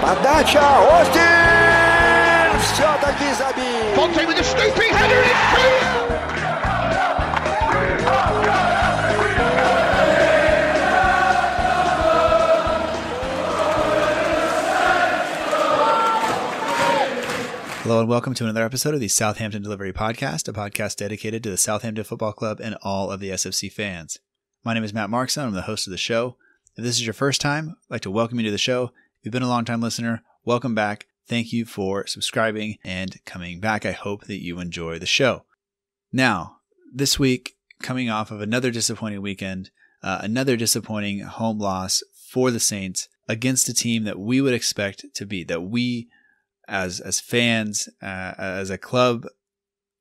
Подача, Остин! Все-таки забил! Fonte with a snooping header, Hello and welcome to another episode of the Southampton Dellivery Podcast, a podcast dedicated to the Southampton Football Club and all of the SFC fans. My name is Matt Markson. I'm the host of the show. If this is your first time, I'd like to welcome you to the show You've been a long-time listener, welcome back. Thank you for subscribing and coming back. I hope that you enjoy the show. Now, this week, coming off of another disappointing weekend, uh, another disappointing home loss for the Saints against a team that we would expect to beat, that we as as fans, uh, as a club,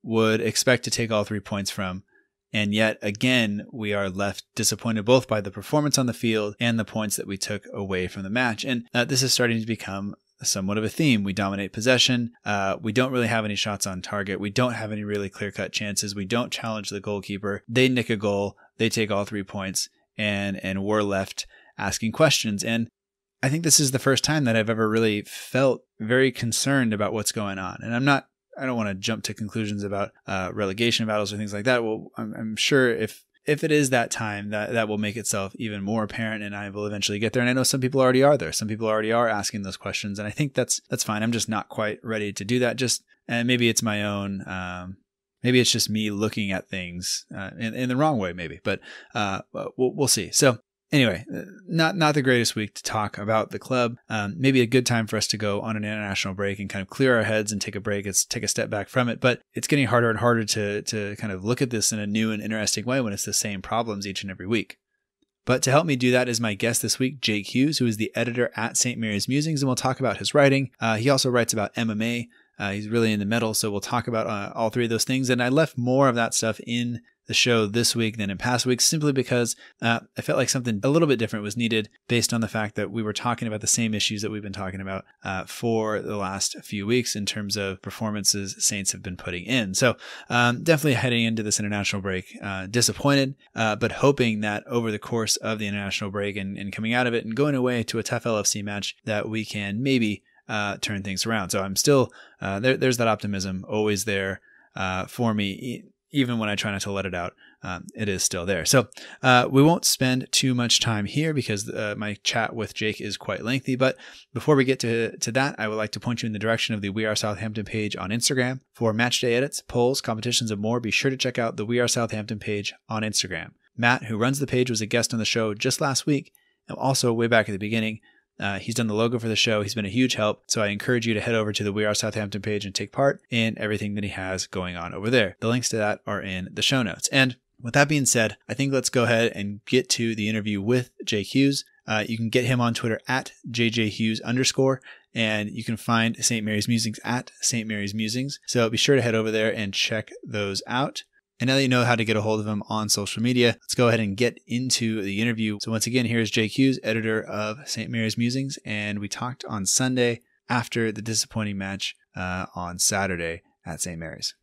would expect to take all three points from. And yet again, we are left disappointed both by the performance on the field and the points that we took away from the match. And uh, this is starting to become somewhat of a theme. We dominate possession. Uh, we don't really have any shots on target. We don't have any really clear cut chances. We don't challenge the goalkeeper. They nick a goal. They take all three points, and and we're left asking questions. And I think this is the first time that I've ever really felt very concerned about what's going on. And I'm not, I don't want to jump to conclusions about uh, relegation battles or things like that. Well, I'm, I'm sure if if it is that time, that that will make itself even more apparent, and I will eventually get there. And I know some people already are there. Some people already are asking those questions, and I think that's that's fine. I'm just not quite ready to do that. Just and maybe it's my own. Um, maybe it's just me looking at things uh, in, in the wrong way, maybe. But uh, we'll we'll see. So anyway, uh, not not the greatest week to talk about the club. Um, maybe a good time for us to go on an international break and kind of clear our heads and take a break. It's take a step back from it. But it's getting harder and harder to to kind of look at this in a new and interesting way when it's the same problems each and every week. But to help me do that is my guest this week, Jake Hughes, who is the editor at St. Mary's Musings, and we'll talk about his writing. Uh, he also writes about MMA. Uh, he's really in the metal, so we'll talk about uh, all three of those things. And I left more of that stuff in the show this week than in past weeks, simply because uh, I felt like something a little bit different was needed based on the fact that we were talking about the same issues that we've been talking about uh, for the last few weeks in terms of performances Saints have been putting in. So um, definitely heading into this international break, uh, disappointed, uh, but hoping that over the course of the international break and, and coming out of it and going away to a tough LFC match that we can maybe uh, turn things around. So I'm still uh, there. There's that optimism always there uh, for me, even when I try not to let it out, um, it is still there. So uh, we won't spend too much time here because uh, my chat with Jake is quite lengthy. But before we get to, to that, I would like to point you in the direction of the We Are Southampton page on Instagram. For match day edits, polls, competitions, and more, be sure to check out the We Are Southampton page on Instagram. Matt, who runs the page, was a guest on the show just last week, and also way back at the beginning. Uh, he's done the logo for the show. He's been a huge help. So I encourage you to head over to the We Are Southampton page and take part in everything that he has going on over there. The links to that are in the show notes. And with that being said, I think let's go ahead and get to the interview with Jake Hughes. Uh, you can get him on Twitter at JJHughes underscore, and you can find St. Mary's Musings at St. Mary's Musings. So be sure to head over there and check those out. And now that you know how to get a hold of him on social media, let's go ahead and get into the interview. So, once again, here's Jake Hughes, editor of St. Mary's Musings, and we talked on Sunday after the disappointing match uh, on Saturday at St. Mary's.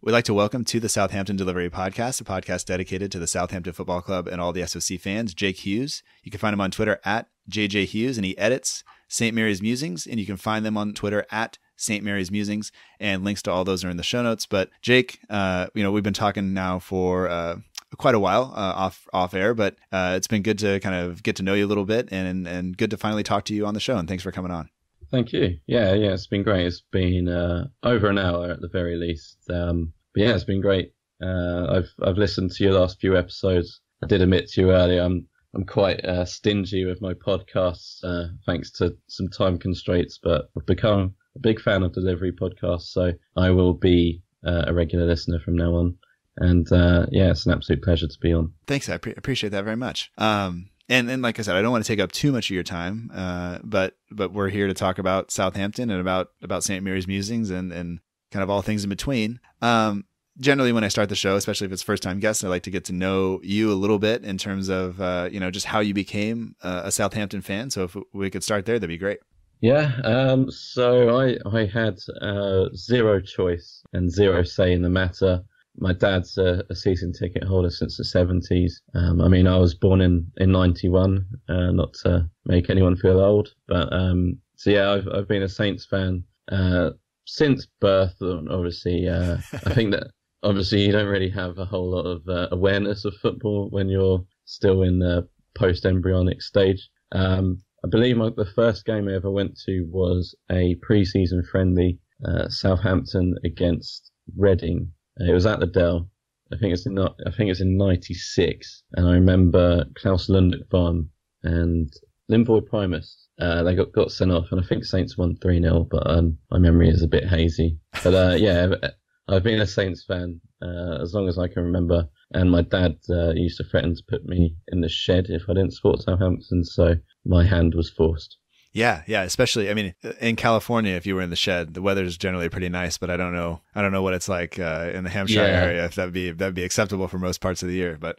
We'd like to welcome to the Southampton Dellivery Podcast, a podcast dedicated to the Southampton Football Club and all the SFC fans, Jake Hughes. You can find him on Twitter at JJ Hughes, and he edits St. Mary's Musings, and you can find them on Twitter at St. Mary's Musings, and links to all those are in the show notes. But Jake, uh, you know, we've been talking now for uh, quite a while uh, off off air, but uh, it's been good to kind of get to know you a little bit, and and good to finally talk to you on the show. And thanks for coming on. Thank you. Yeah, yeah, it's been great. It's been uh, over an hour at the very least. Um, but yeah, it's been great. Uh, I've I've listened to your last few episodes. I did admit to you earlier. I'm I'm quite uh, stingy with my podcasts, uh, thanks to some time constraints. But I've become a big fan of Dellivery podcasts, so I will be uh, a regular listener from now on. And uh, yeah, it's an absolute pleasure to be on. Thanks, I pre- appreciate that very much. Um, and and like I said, I don't want to take up too much of your time, uh, but but we're here to talk about Southampton and about about St. Mary's Musings and and kind of all things in between. Um, generally when I start the show, especially if it's first time guests, I like to get to know you a little bit in terms of uh, you know just how you became uh, a Southampton fan. So if we could start there, that'd be great. Yeah, um, so I I had uh, zero choice and zero say in the matter. my dad's a, a, season ticket holder since the 70s. Um, I mean, I was born in, in 91, uh, not to make anyone feel old, but, um, so yeah, I've, I've been a Saints fan, uh, since birth. Obviously, uh, I think that obviously you don't really have a whole lot of uh, awareness of football when you're still in the post embryonic stage. Um, I believe my, the first game I ever went to was a pre-season friendly, uh, Southampton against Reading. It was at the Dell. I think it's in I think it's in '96, and I remember Claus Lundekvam and Linvoy Primus. Uh, they got, got sent off, and I think Saints won 3 0, but um, my memory is a bit hazy. But uh, yeah, I've been a Saints fan uh, as long as I can remember, and my dad uh, used to threaten to put me in the shed if I didn't support Southampton, so my hand was forced. Yeah, yeah, especially I mean in California if you were in the shed, the weather is generally pretty nice, but I don't know I don't know what it's like uh, in the Hampshire yeah. area if that'd be that'd be acceptable for most parts of the year, but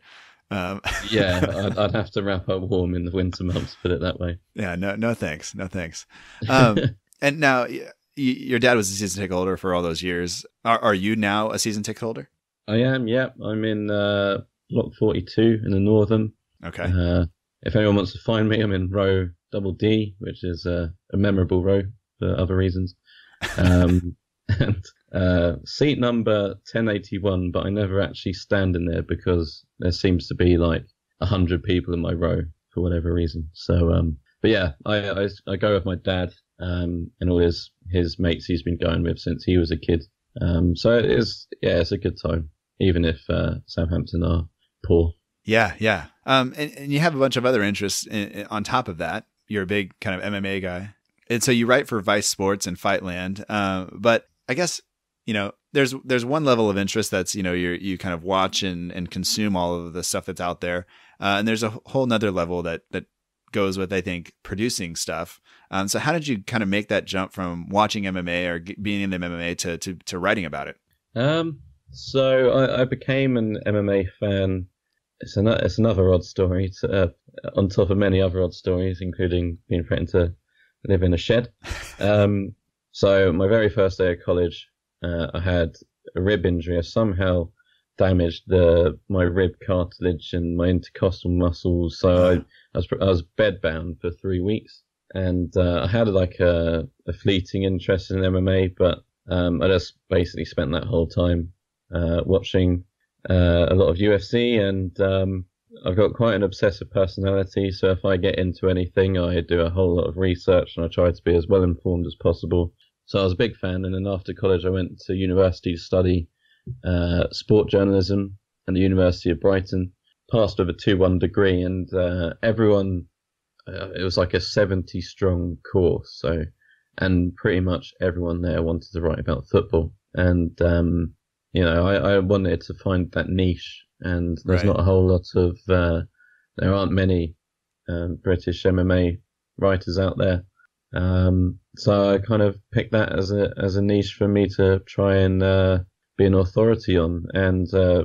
um, yeah, I'd, I'd, have to wrap up warm in the winter months, put it that way. Yeah, no, no thanks, no thanks. Um, and now, your dad was a season ticket holder for all those years. Are, are you now a season ticket holder? I am. Yeah, I'm in uh, lot 42 in the Northam. Okay. Uh, if anyone wants to find me, I'm in row double D, which is uh, a memorable row for other reasons. Um, and uh, seat number 1081, but I never actually stand in there because there seems to be like a hundred people in my row for whatever reason. So, um, but yeah, I, I, I go with my dad um, and all his his mates he's been going with since he was a kid. Um, so it is yeah, it's a good time, even if uh, Southampton are poor. Yeah, yeah. Um, and, and you have a bunch of other interests in, in, on top of that. You're a big kind of MMA guy, and so you write for Vice Sports and Fightland. Uh, but I guess you know there's there's one level of interest that's you know you you kind of watch and, and consume all of the stuff that's out there, uh, and there's a whole nother level that that goes with I think producing stuff. Um, so how did you kind of make that jump from watching MMA or being in the MMA to, to, to writing about it? Um, so I, I became an MMA fan. It's, an, it's another odd story to, uh, on top of many other odd stories, including being threatened to live in a shed. Um, so my very first day of college, uh, I had a rib injury. I somehow damaged the my rib cartilage and my intercostal muscles. So I, I was I was bedbound for three weeks and uh, I had like a, a, fleeting interest in MMA, but um, I just basically spent that whole time watching uh, a lot of UFC, and um, I've got quite an obsessive personality. So if I get into anything, I do a whole lot of research, and I try to be as well informed as possible. So I was a big fan, and then after college, I went to university to study uh, sport journalism at the University of Brighton. Passed with a two-one degree, and uh, everyone uh, it was like a 70 strong course. So, and pretty much everyone there wanted to write about football. And, um, you know, I, I wanted to find that niche and there's right. not a whole lot of, uh, there aren't many, um, British MMA writers out there. Um, so I kind of picked that as a, as a niche for me to try and, uh, be an authority on. And, uh,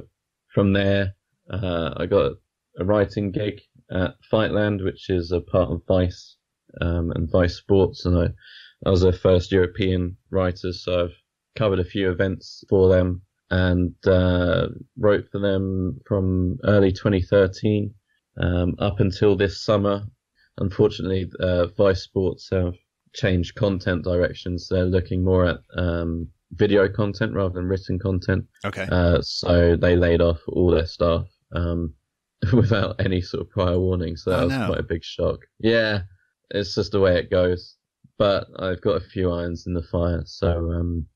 from there, uh, I got a writing gig at Fightland, which is a part of Vice um, and Vice Sports, and I, I was their first European writer, so I've covered a few events for them and uh, wrote for them from early 2013 um, up until this summer. Unfortunately, uh, Vice Sports have changed content directions. They're looking more at um, video content rather than written content. Okay. Uh, so they laid off all their staff. Um, without any sort of prior warning. So that oh, was no. quite a big shock. Yeah, it's just the way it goes. But I've got a few irons in the fire, so um,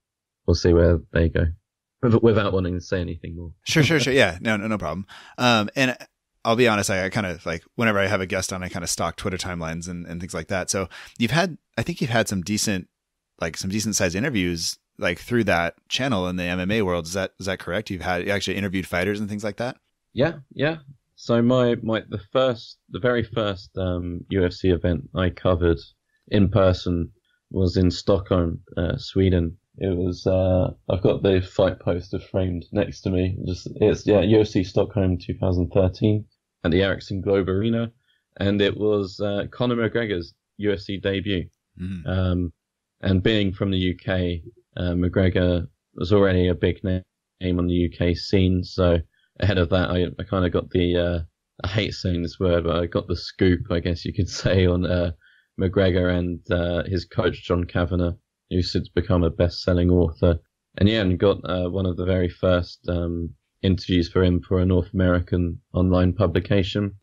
we'll see where they go. Without wanting to say anything more. sure, sure, sure. Yeah, no, no, no problem. Um, and I'll be honest, I, I kind of like whenever I have a guest on, I kind of stalk Twitter timelines and, and things like that. So you've had, I think you've had some decent, like some decent sized interviews like through that channel in the MMA world. Is that is that correct? You've had you actually interviewed fighters and things like that. Yeah, yeah. So my my the first the very first um, UFC event I covered in person was in Stockholm, uh, Sweden. It was uh, I've got the fight poster framed next to me. Just it's yeah UFC Stockholm 2013 at the Ericsson Globe Arena, and it was uh, Conor McGregor's UFC debut. Mm. Um, and being from the UK, uh, McGregor was already a big name on the UK scene. So ahead of that, I, I kind of got the uh, I hate saying this word, but I got the scoop, I guess you could say, on uh, McGregor and uh, his coach John Kavanagh, who's since become a best-selling author. And yeah, and got uh, one of the very first um, interviews for him for a North American online publication.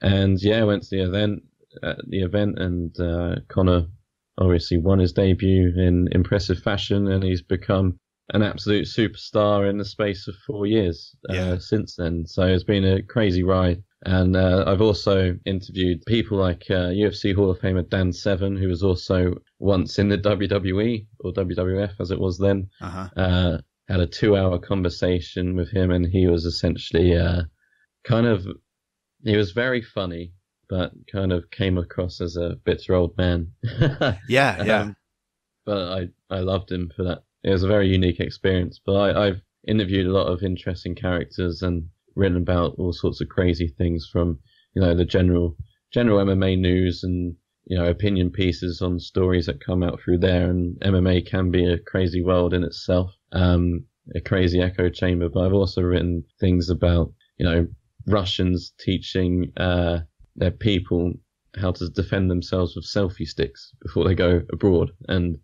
And yeah, went to the event, uh, the event, and uh, Conor obviously won his debut in impressive fashion, and he's become an absolute superstar in the space of four years uh, Yeah. since then. So it's been a crazy ride. And uh, I've also interviewed people like uh, UFC Hall of Famer Dan Severn, who was also once in the WWE or WWF as it was then. Uh huh. Uh, had a two-hour conversation with him, and he was essentially uh, kind of he was very funny, but kind of came across as a bitter old man. Yeah, yeah. Um, but I, I loved him for that. It was a very unique experience. But I, I've interviewed a lot of interesting characters and written about all sorts of crazy things from, you know, the general general MMA news and you know opinion pieces on stories that come out through there. And MMA can be a crazy world in itself, um, a crazy echo chamber. But I've also written things about you know Russians teaching uh, their people how to defend themselves with selfie sticks before they go abroad, and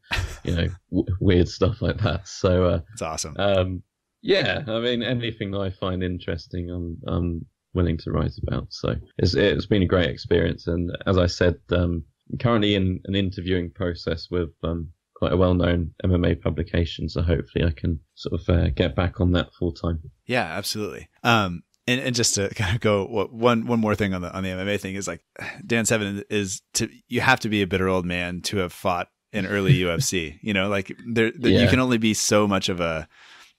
you know w- weird stuff like that. So uh, It's awesome. um, yeah, I mean anything I find interesting, I'm I'm willing to write about. So it's it's been a great experience, and as I said, um, I'm currently in an interviewing process with um, quite a well-known MMA publication. So hopefully, I can sort of uh, get back on that full time. Yeah, absolutely. Um, and, and just to kind of go one one more thing on the on the MMA thing is like Dan Severn is to you have to be a bitter old man to have fought in early UFC. You know, like there, there you can only be so much of a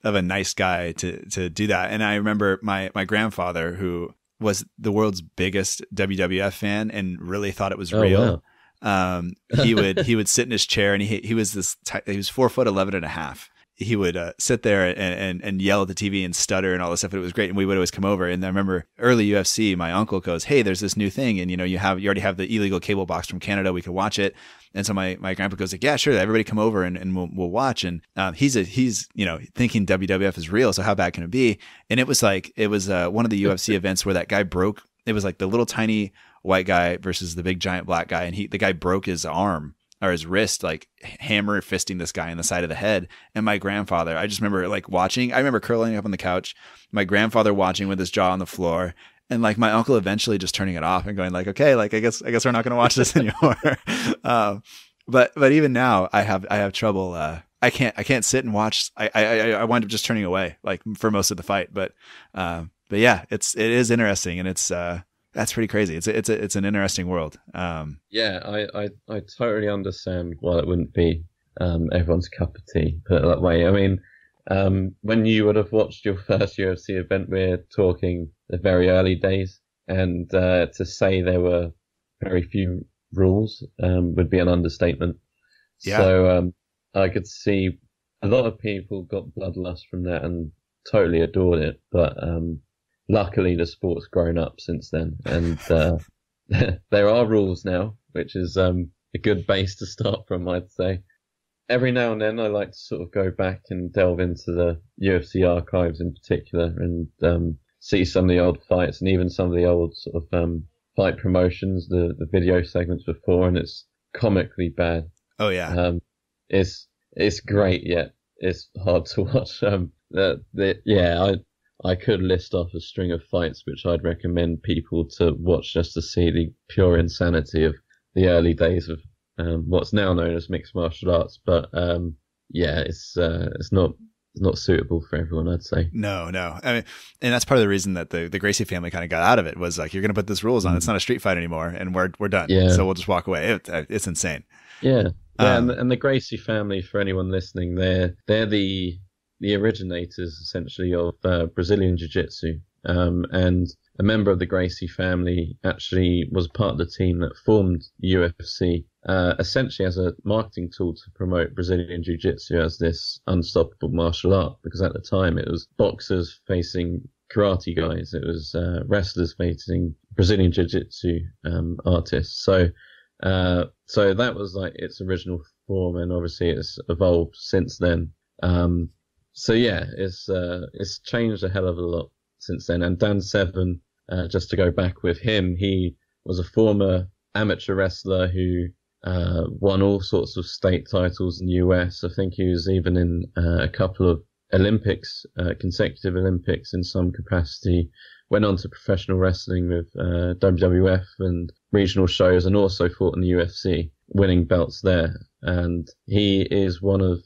of a nice guy to to do that. And I remember my my grandfather who was the world's biggest WWF fan and really thought it was Oh, real. wow. Um, he would he would sit in his chair and he he was this ty- he was four foot eleven and a half. He would uh, sit there and, and and yell at the TV and stutter and all this stuff. And It was great, and we would always come over. And I remember early UFC, my uncle goes, "Hey, there's this new thing, and you know you have you already have the illegal cable box from Canada. We could watch it." And so my, my grandpa goes like, "Yeah, sure. Everybody come over and, and we'll, we'll watch." And um, he's a he's you know thinking WWF is real, so how bad can it be? And it was like it was uh, one of the UFC events where that guy broke. It was like the little tiny white guy versus the big giant black guy, and he the guy broke his arm or his wrist, like hammer fisting this guy in the side of the head. And my grandfather, I just remember like watching. I remember curling up on the couch, my grandfather watching with his jaw on the floor, and like my uncle eventually just turning it off and going like, okay, like I guess I guess we're not going to watch this anymore. um, but but even now, I have I have trouble. Uh, I can't I can't sit and watch. I I I wind up just turning away like for most of the fight. But um, but yeah, it's it is interesting and it's uh that's pretty crazy. It's a, it's a, it's an interesting world. Um, Yeah, I, I, I totally understand why it wouldn't be um, everyone's cup of tea, put it that way. I mean, um, when you would have watched your first UFC event, we're talking the very early days, and uh, to say there were very few rules um, would be an understatement. Yeah. So um, I could see a lot of people got bloodlust from that and totally adored it, but um, luckily the sport's grown up since then, and uh, there are rules now, which is um, a good base to start from, I'd say. Every now and then, I like to sort of go back and delve into the UFC archives in particular, and um, see some of the old fights and even some of the old sort of um, fight promotions, the the video segments before, and it's comically bad. oh yeah, Um, it's it's great, yet it's hard to watch. Um, the, the, yeah, I I could list off a string of fights which I'd recommend people to watch just to see the pure insanity of the early days of um, what's now known as mixed martial arts. But um, yeah, it's uh, it's not not suitable for everyone, I'd say. no, no. I mean, and that's part of the reason that the, the Gracie family kind of got out of it was like, you're going to put this rules on. It's not a street fight anymore, and we're we're done. Yeah. So we'll just walk away. It, it's insane. Yeah, yeah, Um, and, and the Gracie family, for anyone listening, they're they're the the originators essentially of uh, Brazilian Jiu-Jitsu, um, and a member of the Gracie family actually was part of the team that formed UFC, uh, essentially as a marketing tool to promote Brazilian Jiu-Jitsu as this unstoppable martial art. Because at the time it was boxers facing karate guys, it was uh, wrestlers facing Brazilian Jiu-Jitsu um, artists. So. Uh, so that was like its original form, and obviously it's evolved since then. Um, so yeah, it's uh, it's changed a hell of a lot since then. And Dan Severn, uh, just to go back with him, he was a former amateur wrestler who uh, won all sorts of state titles in the US. I think he was even in uh, a couple of Olympics, uh, consecutive Olympics in some capacity. Went on to professional wrestling with uh, WWF and regional shows, and also fought in the UFC, winning belts there. And he is one of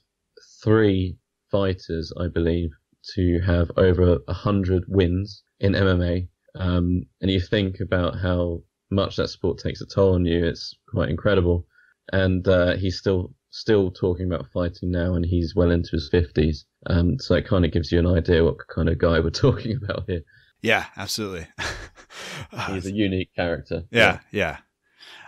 three fighters, I believe, to have over a hundred wins in MMA. Um, and you think about how much that sport takes a toll on you, it's quite incredible. And uh, he's still still talking about fighting now, and he's well into his fifties. Um, so it kind of gives you an idea what kind of guy we're talking about here. Yeah, absolutely. he's a unique character. Yeah, yeah.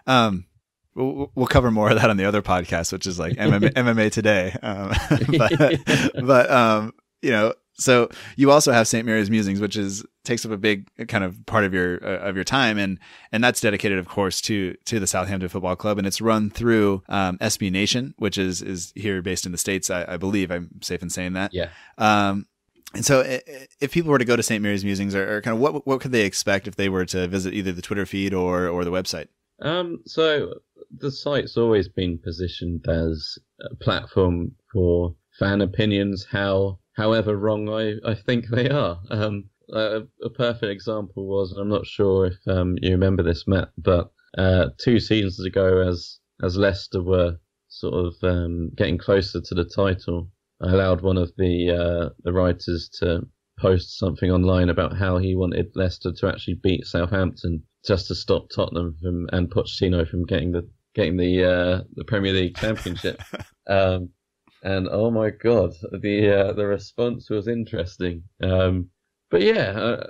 yeah. Um, We'll, we'll cover more of that on the other podcast, which is like MMA, MMA today. Um, but, but um, you know, so you also have St. Mary's Musings, which is takes up a big kind of part of your uh, of your time, and and that's dedicated, of course, to to the Southampton Football Club, and it's run through um, SB Nation, which is is here based in the states, I, I believe. I'm safe in saying that. Yeah. Um, and so, if people were to go to St. Mary's Musings, or, or kind of what what could they expect if they were to visit either the Twitter feed or or the website? Um, so the site's always been positioned as a platform for fan opinions, how however wrong I, I think they are. Um, a, a, perfect example was, I'm not sure if um, you remember this, Matt, but uh, two seasons ago, as as Leicester were sort of um, getting closer to the title, I allowed one of the uh, the writers to post something online about how he wanted Leicester to actually beat Southampton just to stop Tottenham from, and Pochettino from getting the getting the uh, the Premier League Championship. um, and oh my god, the uh, the response was interesting. Um, but yeah, uh,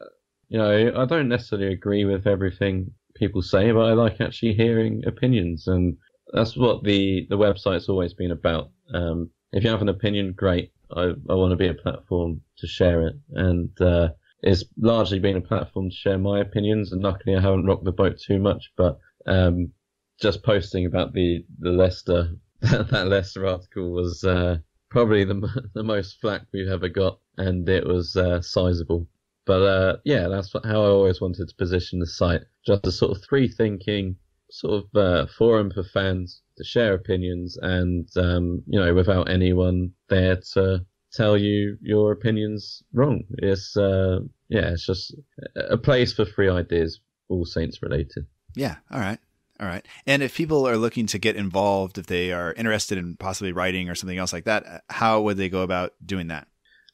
you know, I don't necessarily agree with everything people say, but I like actually hearing opinions, and that's what the the website's always been about. Um, if you have an opinion, great. I I want to be a platform to share it, and uh, it's largely been a platform to share my opinions. And luckily, I haven't rocked the boat too much, but um, just posting about the the Leicester that Leicester article was uh, probably the the most flack we've ever got, and it was uh, sizable. But uh, yeah, that's how I always wanted to position the site, just a sort of free thinking sort of uh, forum for fans to share opinions, and um, you know, without anyone there to tell you your opinions wrong. It's uh, yeah, it's just a place for free ideas, all Saints related. Yeah. All right. All right. And if people are looking to get involved, if they are interested in possibly writing or something else like that, how would they go about doing that?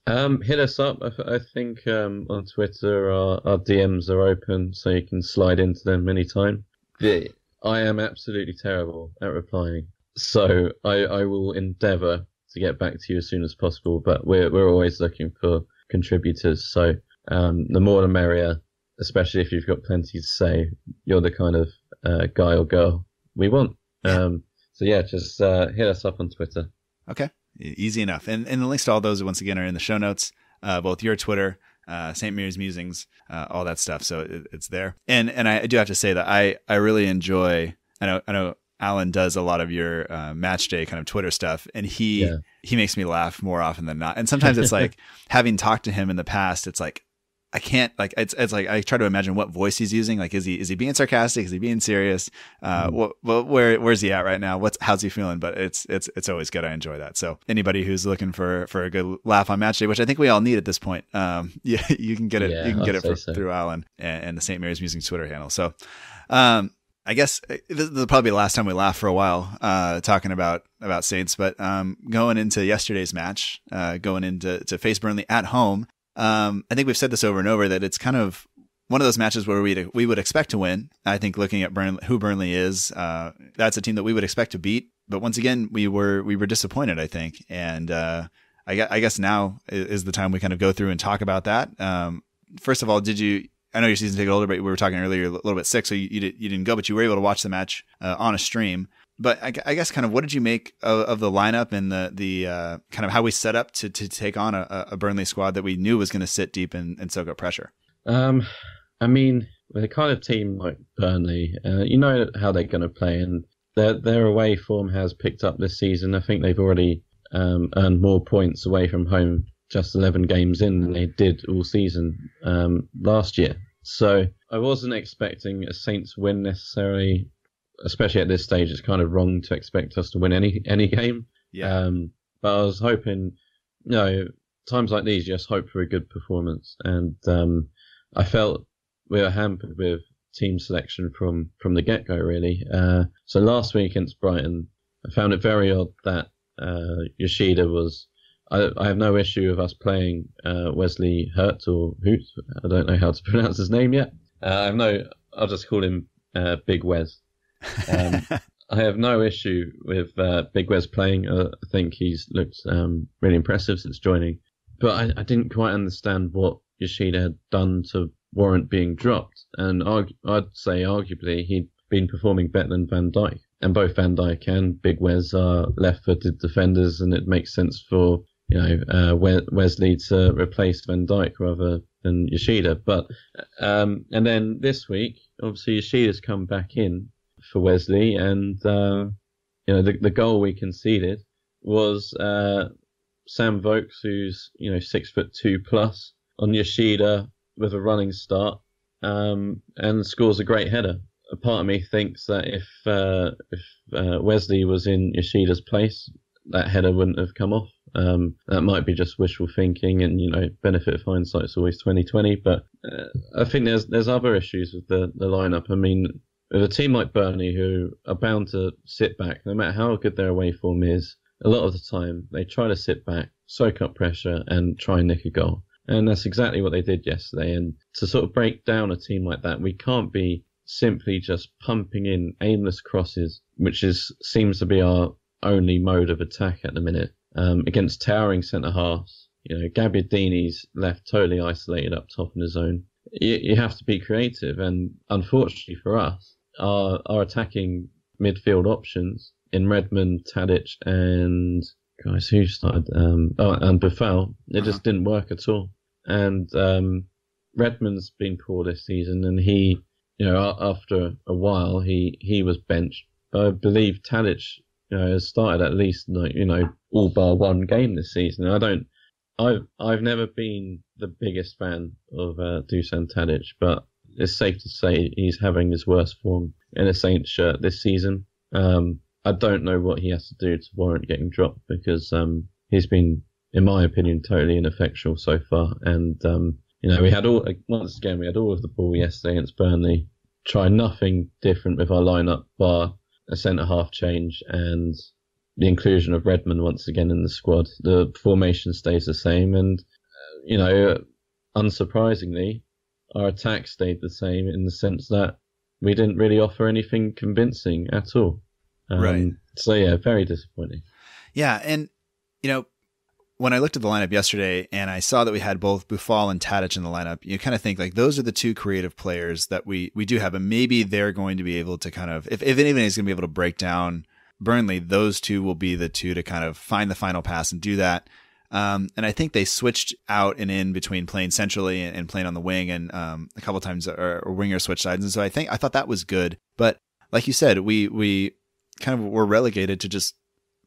Um, hit us up. I, I think um, on Twitter our, our, DMs are open, so you can slide into them anytime. The, I am absolutely terrible at replying, so I, I will endeavour to get back to you as soon as possible. But we're we're always looking for contributors, so um, the more the merrier. Especially if you've got plenty to say, you're the kind of uh, guy or girl we want. Um, so yeah, just uh, hit us up on Twitter. Okay, easy enough. And and the links to all those once again are in the show notes, uh, both your Twitter, uh, St. Mary's Musings, uh, all that stuff. So it, it's there. And and I do have to say that I I really enjoy. I know I know Alan does a lot of your uh, match day kind of Twitter stuff, and he yeah. he makes me laugh more often than not. And sometimes it's like having talked to him in the past, it's like I can't like it's it's like I try to imagine what voice he's using. Like, is he is he being sarcastic? Is he being serious? Uh, mm. what, where where's he at right now? What's how's he feeling? But it's it's it's always good. I enjoy that. So anybody who's looking for for a good laugh on match day, which I think we all need at this point, um, yeah, you can get it. Yeah, you can I'll get it for, so. through Alan and, and, the St. Mary's Musings Twitter handle. So, um, I guess uh, this, is probably the last time we laugh for a while, uh, talking about about Saints. But um, going into yesterday's match, uh, going into to face Burnley at home, um, I think we've said this over and over that it's kind of one of those matches where we we would expect to win. I think looking at Burnley, who Burnley is, uh, that's a team that we would expect to beat. But once again, we were we were disappointed. I think, and uh, I, I, guess now is the time we kind of go through and talk about that. Um, first of all, did you? I know your season ticket holder, but we were talking earlier a little bit sick, so you, you, did, you didn't go, but you were able to watch the match uh, on a stream but I, I, guess kind of what did you make of, of the lineup and the the uh, kind of how we set up to to take on a, a Burnley squad that we knew was going to sit deep and, and soak up pressure? Um, I mean, with a kind of team like Burnley, uh, you know how they're going to play, and their their away form has picked up this season. I think they've already um, earned more points away from home just 11 games in than they did all season um, last year. So I wasn't expecting a Saints win necessarily, especially at this stage. It's kind of wrong to expect us to win any any game. Yeah. Um, but I was hoping, you know, times like these, you just hope for a good performance. And um, I felt we were hampered with team selection from, from the get go, really. Uh, so last week against Brighton, I found it very odd that uh, Yoshida was. I, I have no issue with us playing uh, Wesley Hurt or Hoot. I don't know how to pronounce his name yet. Uh, I have no. I'll just call him uh, Big Wes. Um, I have no issue with uh, Big Wes playing. Uh, I think he's looked um, really impressive since joining. But I, I, didn't quite understand what Yoshida had done to warrant being dropped. And argu- I'd say, arguably, he'd been performing better than Van Dijk And both Van Dijk and Big Wes are left-footed defenders, and it makes sense for you know uh, Wesley to replace Van Dijk rather than Yoshida. But um, and then this week, obviously Yoshida's come back in for Wesley, and uh, you know the the goal we conceded was uh, Sam Vokes, who's you know six foot two plus, on Yoshida with a running start, um, and scores a great header. A part of me thinks that if uh, if uh, Wesley was in Yoshida's place, that header wouldn't have come off. Um, that might be just wishful thinking, and you know, benefit of hindsight is always twenty twenty. But uh, I think there's there's other issues with the the lineup. I mean, with a team like Burnley, who are bound to sit back, no matter how good their away form is, a lot of the time they try to sit back, soak up pressure, and try and nick a goal. And that's exactly what they did yesterday. And to sort of break down a team like that, we can't be simply just pumping in aimless crosses, which is seems to be our only mode of attack at the minute. Um, against towering centre halves, you know, Gabbiadini's left totally isolated up top in the zone. You, you have to be creative, and unfortunately for us, our our attacking midfield options in Redmond, Tadic, and guys who started um, oh, and Boufal, it just didn't work at all. And um, Redmond's been poor this season, and he, you know, after a while, he he was benched. I believe Tadic, you know, has started at least you know all bar one game this season. I don't. I've I've never been the biggest fan of uh, Dusan Tadic, but it's safe to say he's having his worst form in a Saints shirt this season. Um, I don't know what he has to do to warrant getting dropped because um, he's been, in my opinion, totally ineffectual so far. And um, you know, we had all once again we had all of the ball yesterday against Burnley. Try nothing different with our lineup, bar a centre half change and the inclusion of Redmond once again in the squad. The formation stays the same, and uh, you know, unsurprisingly, our attack stayed the same in the sense that we didn't really offer anything convincing at all. Um, right. So yeah, very disappointing. Yeah, and you know, when I looked at the lineup yesterday and I saw that we had both Boufal and Tadic in the lineup, you kind of think like those are the two creative players that we we do have, and maybe they're going to be able to kind of if if is going to be able to break down Burnley, those two will be the two to kind of find the final pass and do that. Um, and I think they switched out and in between playing centrally and, and playing on the wing, and um, a couple times or, or winger switch sides. And so I think I thought that was good. But like you said, we we kind of were relegated to just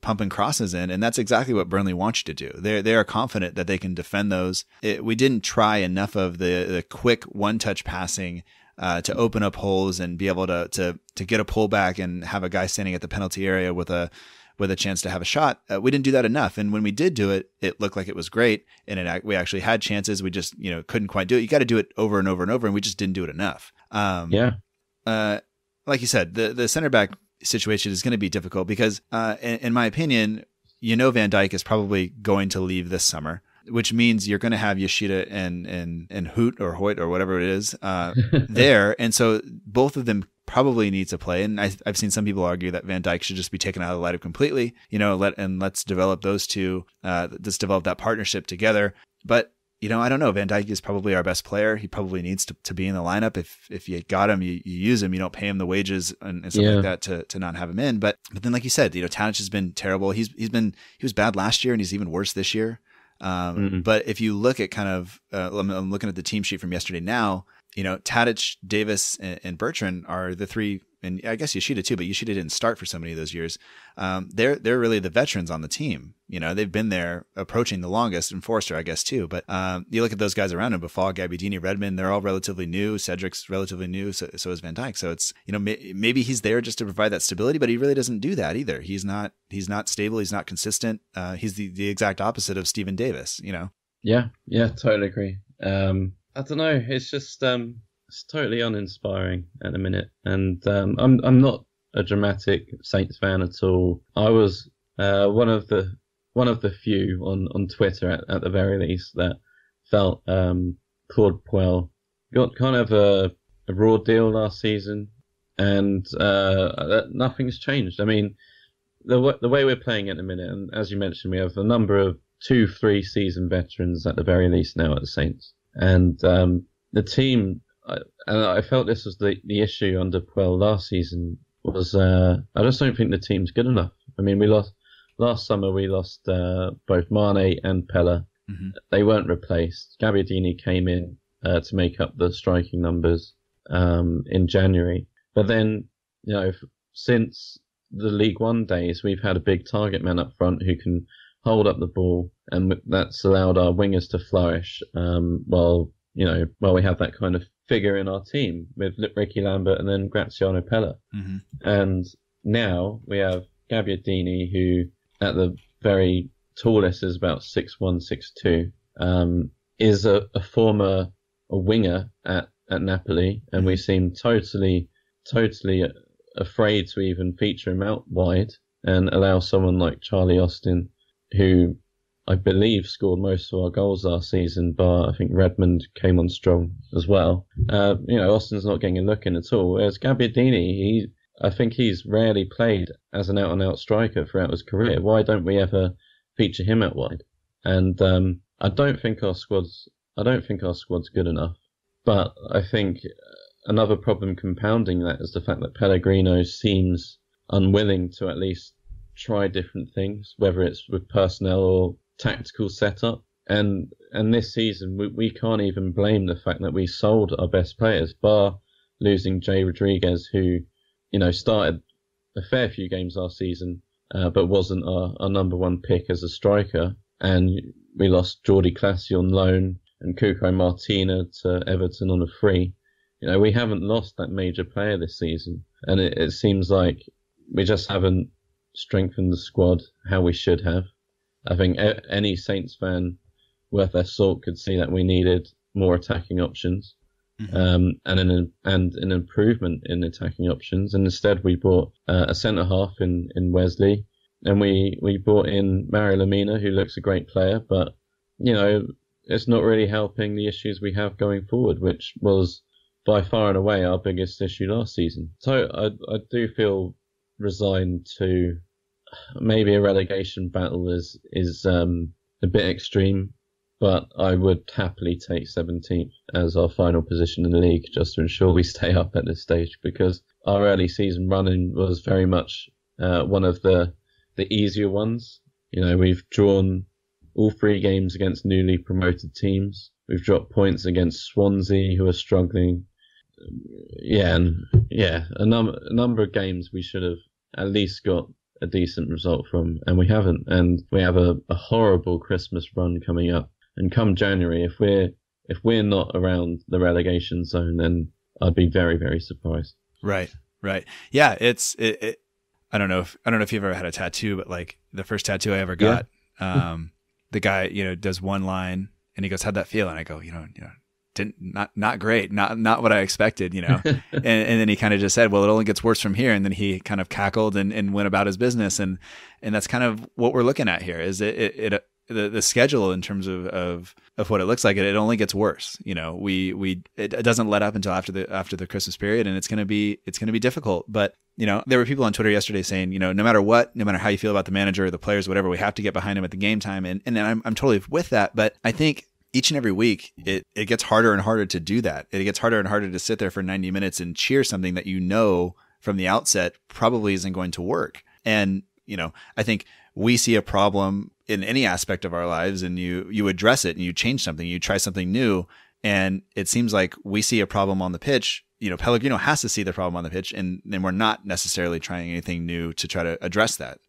pumping crosses in, and that's exactly what Burnley wants you to do. They they are confident that they can defend those. It, we didn't try enough of the the quick one touch passing uh, to open up holes and be able to to to get a pullback and have a guy standing at the penalty area with a with a chance to have a shot. Uh, we didn't do that enough, and when we did do it, it looked like it was great, and it we actually had chances. We just you know couldn't quite do it. You got to do it over and over and over, and we just didn't do it enough. Um, yeah. Uh, like you said, the the center back situation is going to be difficult because, uh, in, in my opinion, you know Van Dijk is probably going to leave this summer which means you're going to have Yoshida and and and Hoot or Hoyt or whatever it is uh, there, and so both of them probably need to play. And I, have seen some people argue that Van Dijk should just be taken out of the lineup completely. You know, let and let's develop those two. Uh, let's develop that partnership together. But you know, I don't know. Van Dijk is probably our best player. He probably needs to, to be in the lineup. If if you got him, you, you use him. You don't pay him the wages and, and stuff yeah. like that to, to not have him in. But but then, like you said, you know, Tadic has been terrible. He's he's been he was bad last year, and he's even worse this year. Um, mm-hmm. But if you look at kind of, uh, I'm, I'm, looking at the team sheet from yesterday now. You know, Tadic, Davis, and, and Bertrand are the three and I guess Yoshida too, but Yoshida didn't start for so many of those years. Um, they're they're really the veterans on the team. You know, they've been there approaching the longest, and Forster, I guess too. But um, you look at those guys around him: Boufal, Gabbiadini, Redmond. They're all relatively new. Cedric's relatively new. So, so is Van Dijk. So it's you know may, maybe he's there just to provide that stability, but he really doesn't do that either. He's not he's not stable. He's not consistent. Uh, he's the the exact opposite of Steven Davis. You know. Yeah, yeah, totally agree. Um, I don't know. It's just um, it's totally uninspiring at the minute, and um, I'm I'm not a dramatic Saints fan at all. I was uh, one of the one of the few on, on Twitter at, at the very least that felt um, Claude Puel got kind of a, a raw deal last season, and uh, nothing's changed. I mean, the the way we're playing at the minute, and as you mentioned, we have a number of two, three season veterans at the very least now at the Saints, and um, the team. I, and I felt this was the, the issue under Puel last season was uh, I just don't think the team's good enough. I mean, we lost last summer. We lost uh, both Mane and Pellè. Mm-hmm. They weren't replaced. Gabbiadini came in uh, to make up the striking numbers um, in January, but then you know since the League One days, we've had a big target man up front who can hold up the ball, and that's allowed our wingers to flourish. Um, while you know, while we have that kind of figure in our team with Ricky Lambert and then Graziano Pellè. Mm-hmm. And now we have Gabbiadini, who at the very tallest is about six one, six two, um, is a, a former a winger at, at Napoli, and we mm-hmm. seem totally, totally afraid to even feature him out wide and allow someone like Charlie Austin, who I believe scored most of our goals last season, but I think Redmond came on strong as well. Uh, you know, Austin's not getting a look in at all. Whereas Gabbiadini, he, I think he's rarely played as an out-and-out striker throughout his career. Why don't we ever feature him out wide? And um, I don't think our squad's, I don't think our squad's good enough. But I think another problem compounding that is the fact that Pellegrino seems unwilling to at least try different things, whether it's with personnel or tactical setup. And and this season, we, we can't even blame the fact that we sold our best players, bar losing Jay Rodriguez, who, you know, started a fair few games last season, uh, but wasn't our, our number one pick as a striker. And we lost Jordy Clasie on loan and Cuco Martina to Everton on a free. You know, we haven't lost that major player this season. And it, it seems like we just haven't strengthened the squad how we should have. I think any Saints fan worth their salt could see that we needed more attacking options mm-hmm. um, and an and an improvement in attacking options. And instead, we bought uh, a centre half in, in Wesley, and we we brought in Mario Lemina, who looks a great player, but you know it's not really helping the issues we have going forward, which was by far and away our biggest issue last season. So I I do feel resigned to maybe a relegation battle is is um, a bit extreme, but I would happily take 17th as our final position in the league just to ensure we stay up at this stage because our early season running was very much uh, one of the the easier ones. You know, we've drawn all three games against newly promoted teams. We've dropped points against Swansea, who are struggling. Yeah, and yeah, a number a number of games we should have at least got a decent result from, and we haven't. And we have a, a horrible Christmas run coming up. And come January, if we're if we're not around the relegation zone, then I'd be very very surprised. Right, right, yeah. It's it, it I don't know if I don't know if you've ever had a tattoo, but like the first tattoo I ever got, yeah. um, the guy you know does one line and he goes, "How'd that feel?" And I go, "You know, you know, didn't not not great, not not what I expected, you know. and, and then he kind of just said, "Well, it only gets worse from here." And then he kind of cackled and, and went about his business, and and that's kind of what we're looking at here. Is it, it, it the, the schedule in terms of, of, of what it looks like, it, it only gets worse. You know, we, we, it, doesn't let up until after the, after the Christmas period and it's going to be, it's going to be difficult. But, you know, there were people on Twitter yesterday saying, you know, no matter what, no matter how you feel about the manager or the players, whatever, we have to get behind him at the game time. And, and I'm, I'm totally with that. But I think each and every week it, it gets harder and harder to do that. It gets harder and harder to sit there for 90 minutes and cheer something that you know from the outset probably isn't going to work. And, you know, I think we see a problem in any aspect of our lives and you you address it and you change something, you try something new and it seems like we see a problem on the pitch you know, Pellegrino has to see the problem on the pitch, and then we're not necessarily trying anything new to try to address that.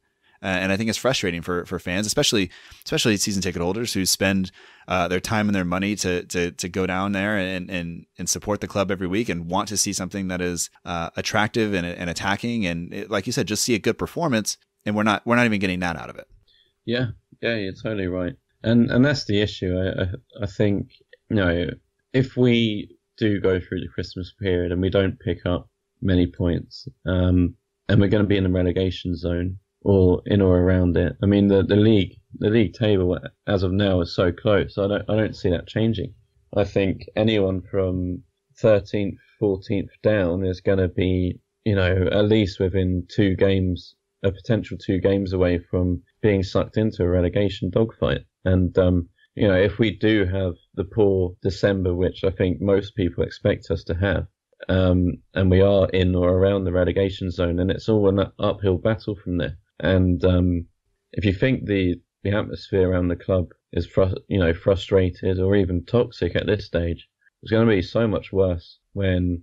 Uh, and I think it's frustrating for for fans, especially especially season ticket holders who spend uh, their time and their money to to to go down there and and and support the club every week and want to see something that is uh, attractive and, and attacking and it, like you said, just see a good performance. And we're not we're not even getting that out of it. Yeah, yeah, you're totally right, and and that's the issue. I I, I think you know if we do go through the Christmas period and we don't pick up many points, um, and we're going to be in the relegation zone or in or around it. I mean, the, the league the league table as of now is so close. I don't I don't see that changing. I think anyone from 13th, 14th down is going to be you know at least within two games, a potential two games away from being sucked into a relegation dogfight. And um, you know, if we do have the poor December, which I think most people expect us to have, um, and we are in or around the relegation zone, and it's all an uphill battle from there. And um, if you think the the atmosphere around the club is fru- you know frustrated or even toxic at this stage, it's going to be so much worse when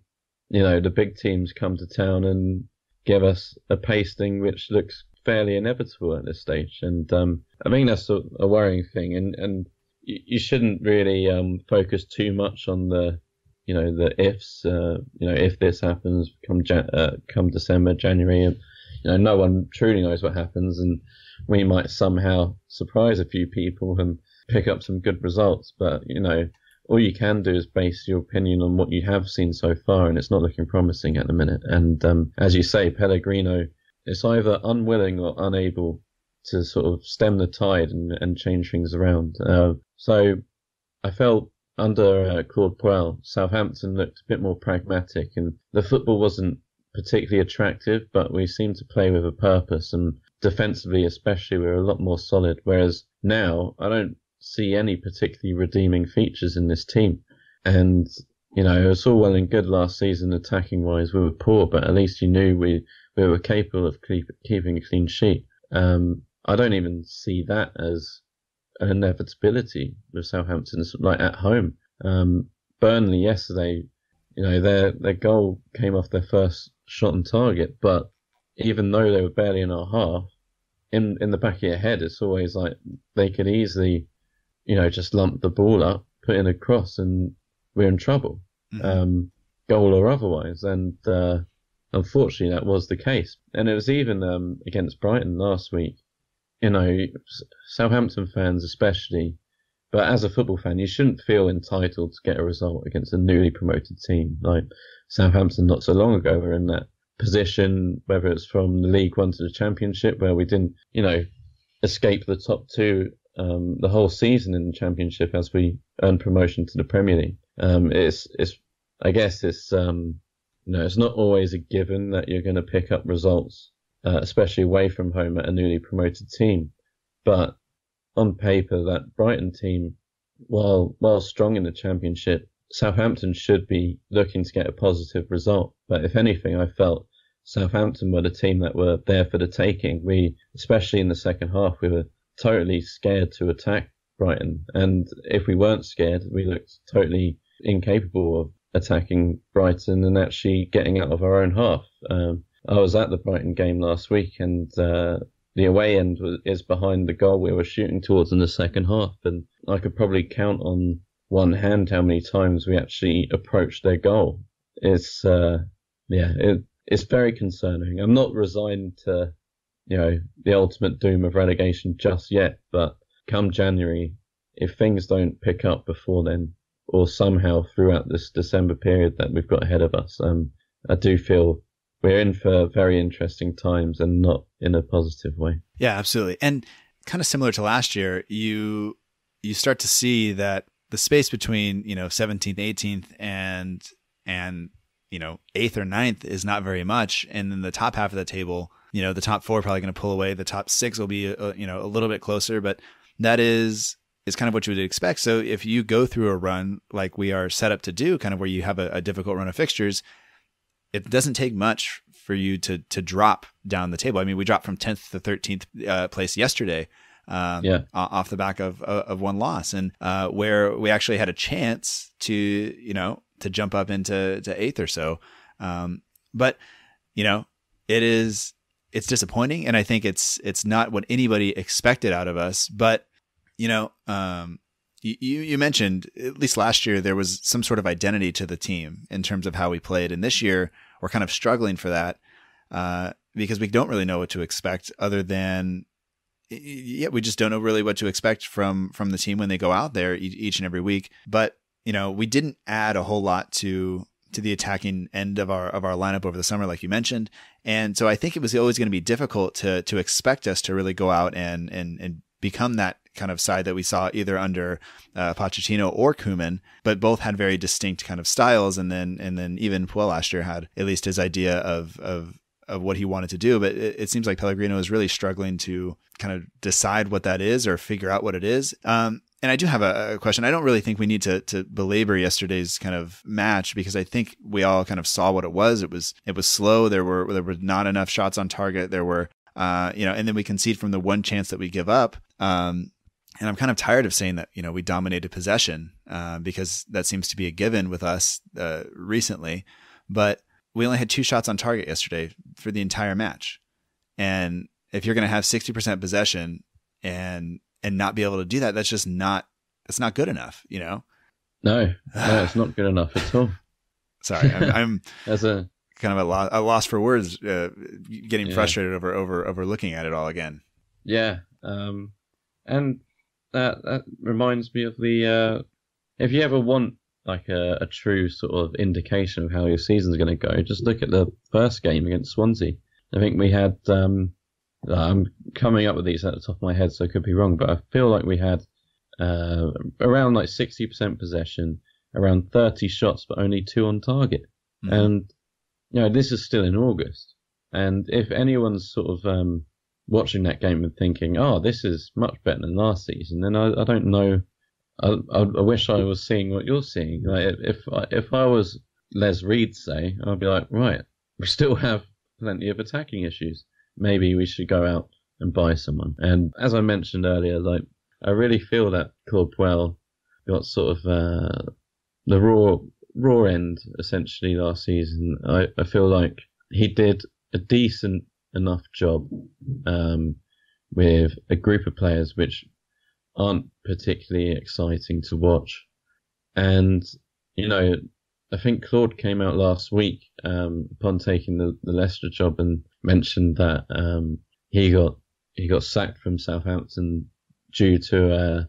you know the big teams come to town and give us a pasting which looks fairly inevitable at this stage. And um, I think that's a, a worrying thing. And and you shouldn't really um, focus too much on the, you know, the ifs. Uh, you know, if this happens come uh, come December, January, you know, no one truly knows what happens, and we might somehow surprise a few people and pick up some good results. But you know, all you can do is base your opinion on what you have seen so far, and it's not looking promising at the minute. And um, as you say, Pellegrino is either unwilling or unable to sort of stem the tide and, and change things around. Uh, so I felt under uh, Claude Puel, Southampton looked a bit more pragmatic, and the football wasn't particularly attractive, but we seemed to play with a purpose, and defensively, especially, we were a lot more solid. Whereas now, I don't see any particularly redeeming features in this team, and you know, it was all well and good last season attacking wise. We were poor, but at least you knew we we were capable of keep, keeping a clean sheet. Um, I don't even see that as an inevitability with Southampton, like at home. Um, Burnley yesterday, you know, their their goal came off their first shot on target, but even though they were barely in our half, in in the back of your head, it's always like they could easily, you know, just lump the ball up, put in a cross, and we're in trouble, mm-hmm. um, goal or otherwise. And uh, unfortunately, that was the case. And it was even um, against Brighton last week you know, Southampton fans especially, but as a football fan, you shouldn't feel entitled to get a result against a newly promoted team. Like Southampton not so long ago were in that position, whether it's from the League One to the Championship, where we didn't, you know, escape the top two um, the whole season in the Championship as we earned promotion to the Premier League. Um, it's, it's, I guess it's, um, you know, it's not always a given that you're going to pick up results uh, especially away from home at a newly promoted team. But on paper, that Brighton team, while while strong in the championship, Southampton should be looking to get a positive result. But if anything, I felt Southampton were the team that were there for the taking. We, especially in the second half, we were totally scared to attack Brighton. And if we weren't scared, we looked totally incapable of attacking Brighton and actually getting out of our own half. Um, I was at the Brighton game last week, and uh, the away end was, is behind the goal we were shooting towards in the second half, and I could probably count on one hand how many times we actually approached their goal. It's uh, yeah, it, it's very concerning. I'm not resigned to you know the ultimate doom of relegation just yet, but come January, if things don't pick up before then, or somehow throughout this December period that we've got ahead of us, um, I do feel we're in for very interesting times and not in a positive way. Yeah, absolutely. And kind of similar to last year, you you start to see that the space between, you know, 17th, 18th and and you know, 8th or 9th is not very much and then the top half of the table, you know, the top 4 are probably going to pull away, the top 6 will be uh, you know, a little bit closer, but that is is kind of what you would expect. So if you go through a run like we are set up to do, kind of where you have a, a difficult run of fixtures, it doesn't take much for you to to drop down the table. I mean, we dropped from 10th to 13th uh, place yesterday, Um, Yeah. off the back of of one loss, and uh, where we actually had a chance to you know to jump up into to eighth or so. Um, but you know, it is it's disappointing, and I think it's it's not what anybody expected out of us. But you know, um, you you mentioned at least last year there was some sort of identity to the team in terms of how we played, and this year we're kind of struggling for that uh, because we don't really know what to expect other than yeah, we just don't know really what to expect from from the team when they go out there each, each and every week. But you know, we didn't add a whole lot to to the attacking end of our of our lineup over the summer, like you mentioned, and so I think it was always going to be difficult to to expect us to really go out and and and become that kind of side that we saw either under uh, Pochettino or Koeman, but both had very distinct kind of styles, and then and then even Puel last year had at least his idea of of of what he wanted to do. But it, it seems like Pellegrino is really struggling to kind of decide what that is or figure out what it is. Um, and I do have a, a, question. I don't really think we need to to belabor yesterday's kind of match because I think we all kind of saw what it was. It was it was slow. There were there were not enough shots on target. There were uh, you know, and then we concede from the one chance that we give up. Um, and I'm kind of tired of saying that you know we dominated possession uh, because that seems to be a given with us uh, recently. But we only had two shots on target yesterday for the entire match, and if you're going to have 60% possession and and not be able to do that, that's just not that's not good enough, you know. No, no, it's not good enough at all. Sorry, I'm, I'm As a kind of a, lo- a loss for words, uh, getting Yeah. frustrated over over over looking at it all again. yeah, um, and that that reminds me of the uh, if you ever want like a, a true sort of indication of how your season's going to go, just look at the first game against Swansea. I think we had um, I'm coming up with these at the top of my head, so I could be wrong, but I feel like we had uh, around like 60% possession, around 30 shots, but only two on target. Mhm. And you know, this is still in August. And if anyone's sort of um, watching that game and thinking, "Oh, this is much better than last season," then I, I don't know. I, I, I wish I was seeing what you're seeing. Like if I, if I was Les Reed, say, I'd be like, right, we still have plenty of attacking issues. Maybe we should go out and buy someone. And as I mentioned earlier, like I really feel that Puel got sort of uh, the raw raw end essentially last season. I, I feel like he did a decent enough job um, with a group of players which aren't particularly exciting to watch. And you know, I think Claude came out last week um, upon taking the, the Leicester job and mentioned that um, he got he got sacked from Southampton due to uh,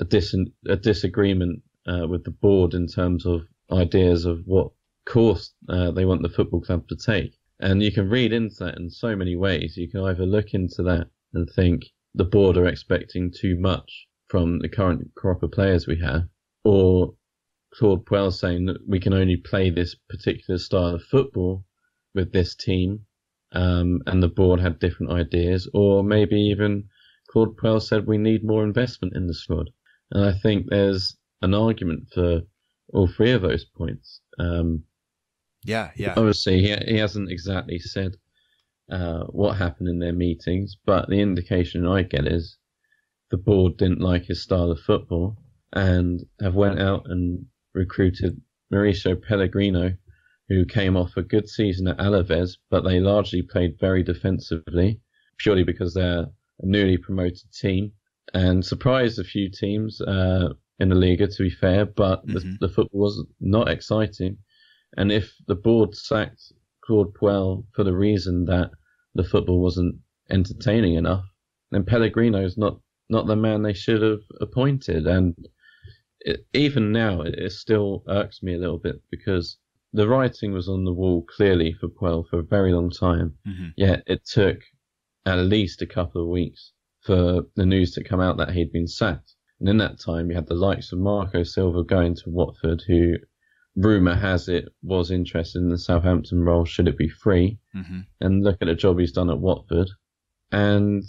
a dis a disagreement uh, with the board in terms of ideas of what course uh, they want the football club to take. And you can read into that in so many ways. You can either look into that and think the board are expecting too much from the current crop of players we have, or Claude Puel saying that we can only play this particular style of football with this team, um, and the board had different ideas, or maybe even Claude Puel said we need more investment in the squad. And I think there's an argument for all three of those points. Um, Yeah, yeah. Obviously, he, he hasn't exactly said uh, what happened in their meetings, but the indication I get is the board didn't like his style of football and have went out and recruited Mauricio Pellegrino, who came off a good season at Alaves, but they largely played very defensively, purely because they're a newly promoted team and surprised a few teams uh, in the Liga, to be fair, but Mhm. the, the football was not exciting. And if the board sacked Claude Puel for the reason that the football wasn't entertaining enough, then Pellegrino's not, not the man they should have appointed. And it, even now, it, it still irks me a little bit because the writing was on the wall clearly for Puel for a very long time. hmm Yet it took at least a couple of weeks for the news to come out that he'd been sacked. And in that time, you had the likes of Marco Silva going to Watford, who rumour has it was interested in the Southampton role should it be free. hmm And look at the job he's done at Watford. And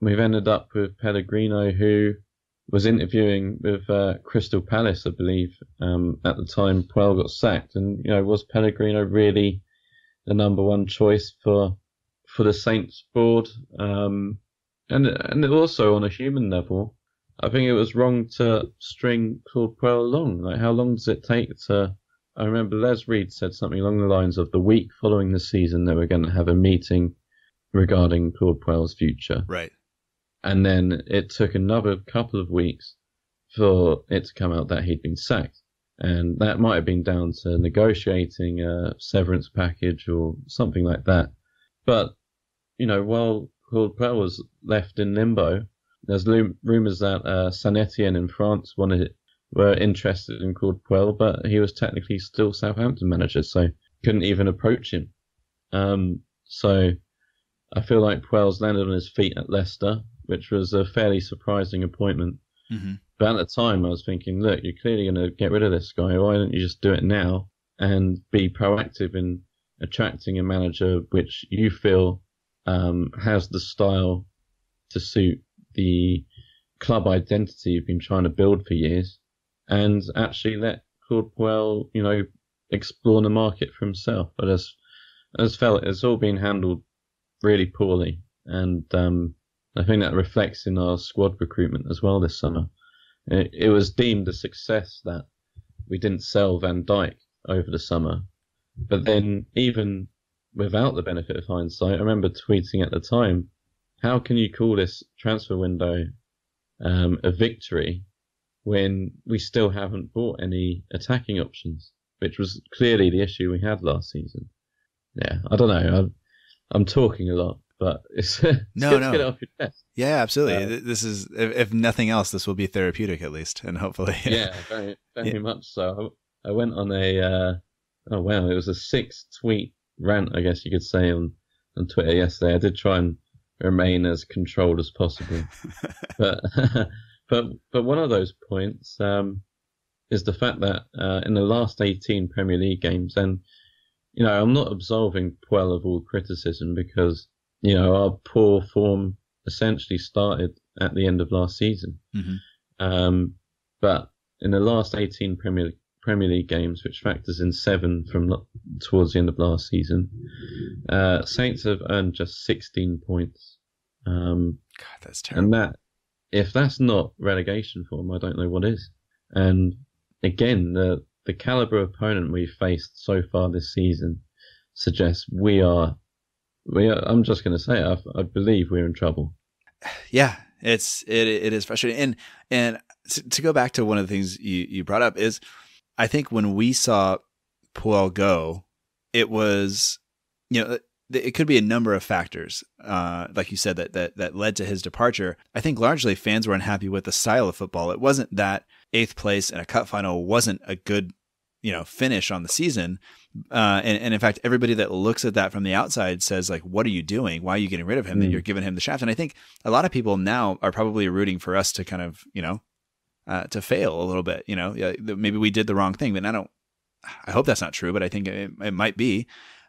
we've ended up with Pellegrino, who was interviewing with uh, Crystal Palace, I believe, um, at the time Puel got sacked. And, you know, was Pellegrino really the number one choice for for the Saints board? Um, and and also on a human level, I think it was wrong to string Claude Puel along. Like, how long does it take to? I remember Les Reed said something along the lines of the week following the season they were going to have a meeting regarding Claude Puel's future, Right. and then it took another couple of weeks for it to come out that he'd been sacked. And that might have been down to negotiating a severance package or something like that. But, you know, while Claude Puel was left in limbo, there's rumours that uh, Saint Etienne in France wanted were interested in Claude Puel, but he was technically still Southampton manager, so couldn't even approach him. Um, so I feel like Puel's landed on his feet at Leicester, which was a fairly surprising appointment. hmm But at the time, I was thinking, look, you're clearly going to get rid of this guy. Why don't you just do it now and be proactive in attracting a manager which you feel um, has the style to suit the club identity you've been trying to build for years, and actually let Puel, you know, explore the market for himself. But as as felt, it's all been handled really poorly, and um, I think that reflects in our squad recruitment as well this summer. It, it was deemed a success that we didn't sell Van Dijk over the summer. But then, even without the benefit of hindsight, I remember tweeting at the time, how can you call this transfer window um, a victory when we still haven't bought any attacking options, which was clearly the issue we had last season? Yeah, I don't know. I'm, I'm talking a lot, but it's, No, no. get off your chest. Yeah, absolutely. Uh, this is, if, if nothing else, this will be therapeutic at least, and hopefully, yeah, very, very Yeah. much so. I, I went on a, uh, oh wow, it was a six tweet rant, I guess you could say, on, on Twitter yesterday. I did try and remain as controlled as possible, but, but, but one of those points, um, is the fact that, uh, in the last 18 Premier League games, and, you know, I'm not absolving Puel of all criticism because, you know, our poor form essentially started at the end of last season. Mhm. Um, but in the last 18 Premier Premier League games, which factors in seven from towards the end of last season, uh, Saints have earned just 16 points. Um, God, that's terrible. and that, if that's not relegation form, I don't know what is. And again, the the caliber opponent we've faced so far this season suggests we are. We are, I'm just going to say, I, I believe we're in trouble. yeah it's it it is frustrating and and to, to go back to one of the things you you brought up is i think when we saw Puel go it was you know it could be a number of factors uh like you said that that that led to his departure. I think largely fans were unhappy with the style of football. It wasn't that eighth place in a cup final wasn't a good you know finish on the season. Uh, and, and in fact everybody that looks at that from the outside says like what are you doing? Why are you getting rid of him? That Mm. you're giving him the shaft. And i think a lot of people now are probably rooting for us to kind of you know uh, to fail a little bit you know? Maybe we did the wrong thing but i don't i hope that's not true but i think it, it might be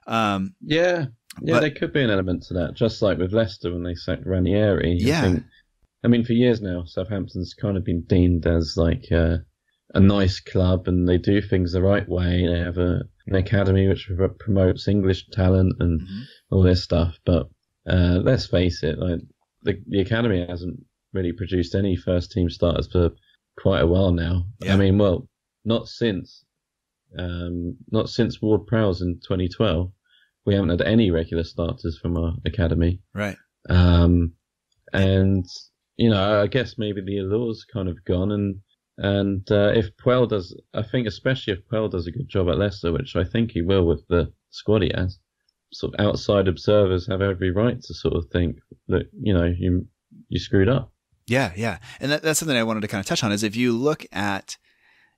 um, Yeah, yeah, But- there could be an element to that. Just like with Leicester when they sacked Ranieri. I Yeah. think- I mean, for years now, Southampton's kind of been deemed as like uh, a nice club, and they do things the right way. They have a an academy which promotes English talent and Mhm. all this stuff. But uh, let's face it, like the the academy hasn't really produced any first team starters for quite a while now. Yeah. I mean, well, not since um, not since Ward Prowse in 2012. We haven't had any regular starters from our academy. right Um, and you know, I guess maybe the allure's kind of gone, and and uh, if Puel does, I think especially if Puel does a good job at Leicester, which I think he will with the squad he has, sort of outside observers have every right to sort of think that you know you you screwed up. Yeah, yeah, and that, that's something I wanted to kind of touch on. Is if you look at,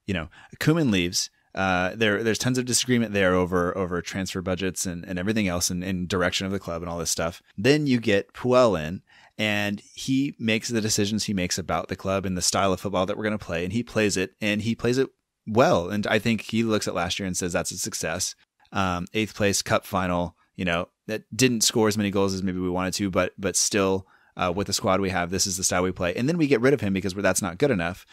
you know, Koeman leaves. Uh, there, there's tons of disagreement there over over transfer budgets and, and everything else, and, and direction of the club and all this stuff. Then you get Puel in, and he makes the decisions he makes about the club and the style of football that we're going to play, and he plays it, and he plays it well. And I think he looks at last year and says that's a success. Um, eighth place, cup final. You know, that didn't score as many goals as maybe we wanted to, but but still uh, with the squad we have, this is the style we play. And then we get rid of him because that's not good enough.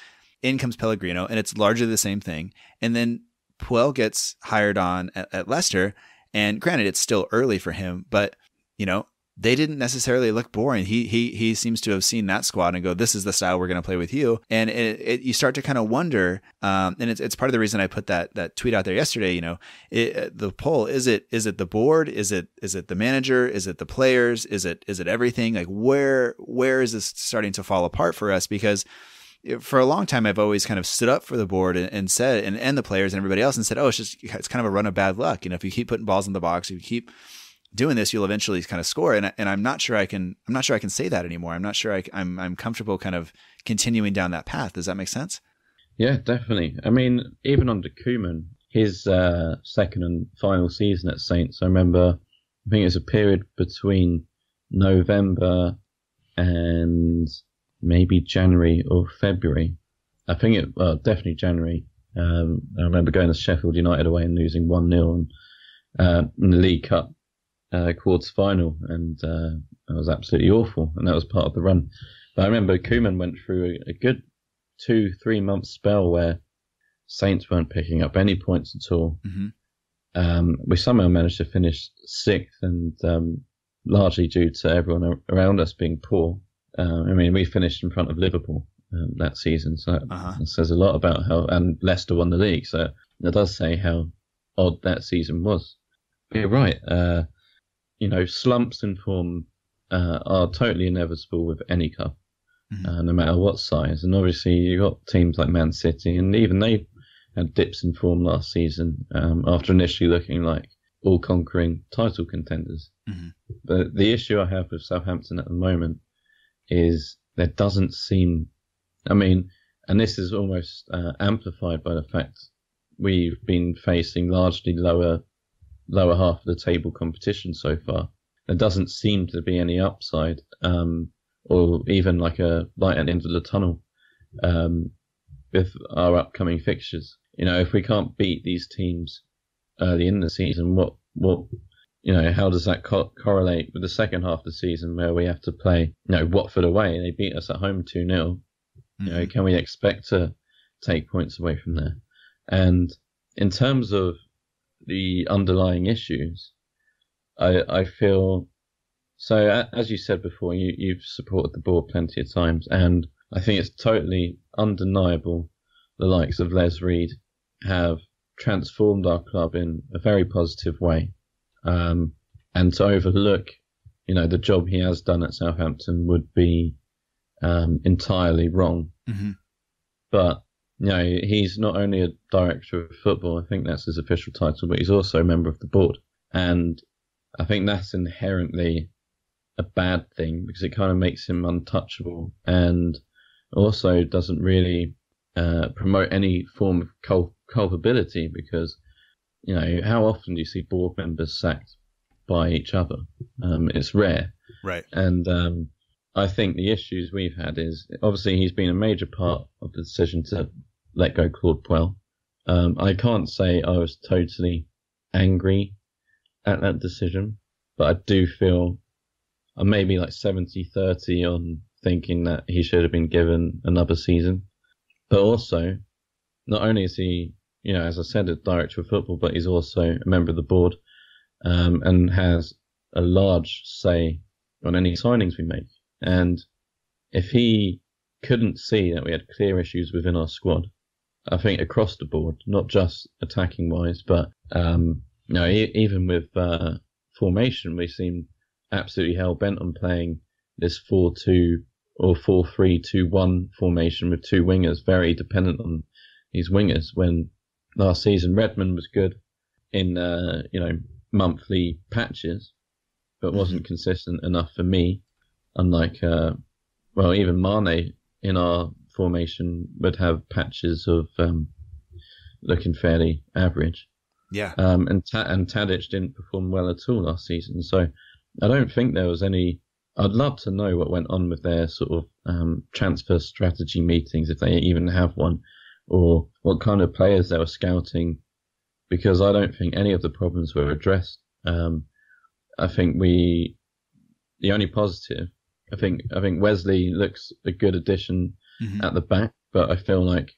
In comes Pellegrino, and it's largely the same thing. And then Puel gets hired on at, at Leicester, and granted, it's still early for him, but you know, they didn't necessarily look boring. He he he seems to have seen that squad and go, "This is the style we're going to play with you." And it, it, you start to kind of wonder, um, and it's, it's part of the reason I put that that tweet out there yesterday. You know, it, the poll is it is it the board? Is it is it the manager? Is it the players? Is it is it everything? Like where where is this starting to fall apart for us? Because for a long time, I've always kind of stood up for the board and, and, said, and, and the players and everybody else and said, oh, it's just, it's kind of a run of bad luck. You know, if you keep putting balls in the box, if you keep doing this, you'll eventually kind of score. And, and I'm not sure I can, I'm not sure I can say that anymore. I'm not sure I, I'm, I'm comfortable kind of continuing down that path. Does that make sense? Yeah, definitely. I mean, even under Koeman, his uh, second and final season at Saints, I remember, I think it was a period between November and maybe January or February. I think it, well, definitely January. Um, I remember going to Sheffield United away and losing 1 0 uh, in the League Cup uh, quarters final, and uh, that was absolutely awful. And that was part of the run. But I remember Koeman went through a, a good two, three month spell where Saints weren't picking up any points at all. Mm-hmm. Um, we somehow managed to finish sixth, and um, largely due to everyone around us being poor. Uh, I mean, we finished in front of Liverpool um, that season, so uh-huh. it says a lot about how. And Leicester won the league, so it does say how odd that season was. But you're right. Uh, you know, slumps in form uh, are totally inevitable with any cup, mm-hmm. uh, no matter what size. And obviously, you got teams like Man City, and even they had dips in form last season um, after initially looking like all conquering title contenders. Mm-hmm. But the issue I have with Southampton at the moment is there doesn't seem, I mean, and this is almost uh, amplified by the fact we've been facing largely lower lower half of the table competition so far. There doesn't seem to be any upside, um, or even like a light at the end of the tunnel um, with our upcoming fixtures. You know, if we can't beat these teams early in the season, what what you know, how does that co- correlate with the second half of the season where we have to play, you know, Watford away? They beat us at home 2 0. Mm-hmm. You know, mm-hmm. can we expect to take points away from there? And in terms of the underlying issues, I I feel so. As you said before, you you've supported the board plenty of times, and I think it's totally undeniable the likes of Les Reed have transformed our club in a very positive way, um, and to overlook, you know, the job he has done at Southampton would be um, entirely wrong. Mm-hmm. But you know, he's not only a director of football, I think that's his official title, but he's also a member of the board. And I think that's inherently a bad thing because it kind of makes him untouchable and also doesn't really uh, promote any form of cul- culpability because, you know, how often do you see board members sacked by each other? Um, it's rare. Right. And um, I think the issues we've had is obviously he's been a major part of the decision to let go Claude Puel. Um, I can't say I was totally angry at that decision, but I do feel I'm maybe like 70 30 on thinking that he should have been given another season. But also, not only is he, you know, as I said, a director of football, but he's also a member of the board um, and has a large say on any signings we make. And if he couldn't see that we had clear issues within our squad, I think across the board, not just attacking wise, but um, you know, e- even with uh, formation, we seem absolutely hell bent on playing this four-two or four-three-two-one formation with two wingers, very dependent on these wingers. When last season Redmond was good in uh, you know monthly patches, but wasn't mm-hmm. consistent enough for me unlike uh, well even Mane in our formation would have patches of um, looking fairly average. Yeah. Um, and Ta- and Tadic didn't perform well at all last season, so I don't think there was any. I'd love to know what went on with their sort of um, transfer strategy meetings, if they even have one, or what kind of players they were scouting, because I don't think any of the problems were addressed. Um, I think we, the only positive I think I think Wesley looks a good addition mm-hmm. at the back, but I feel like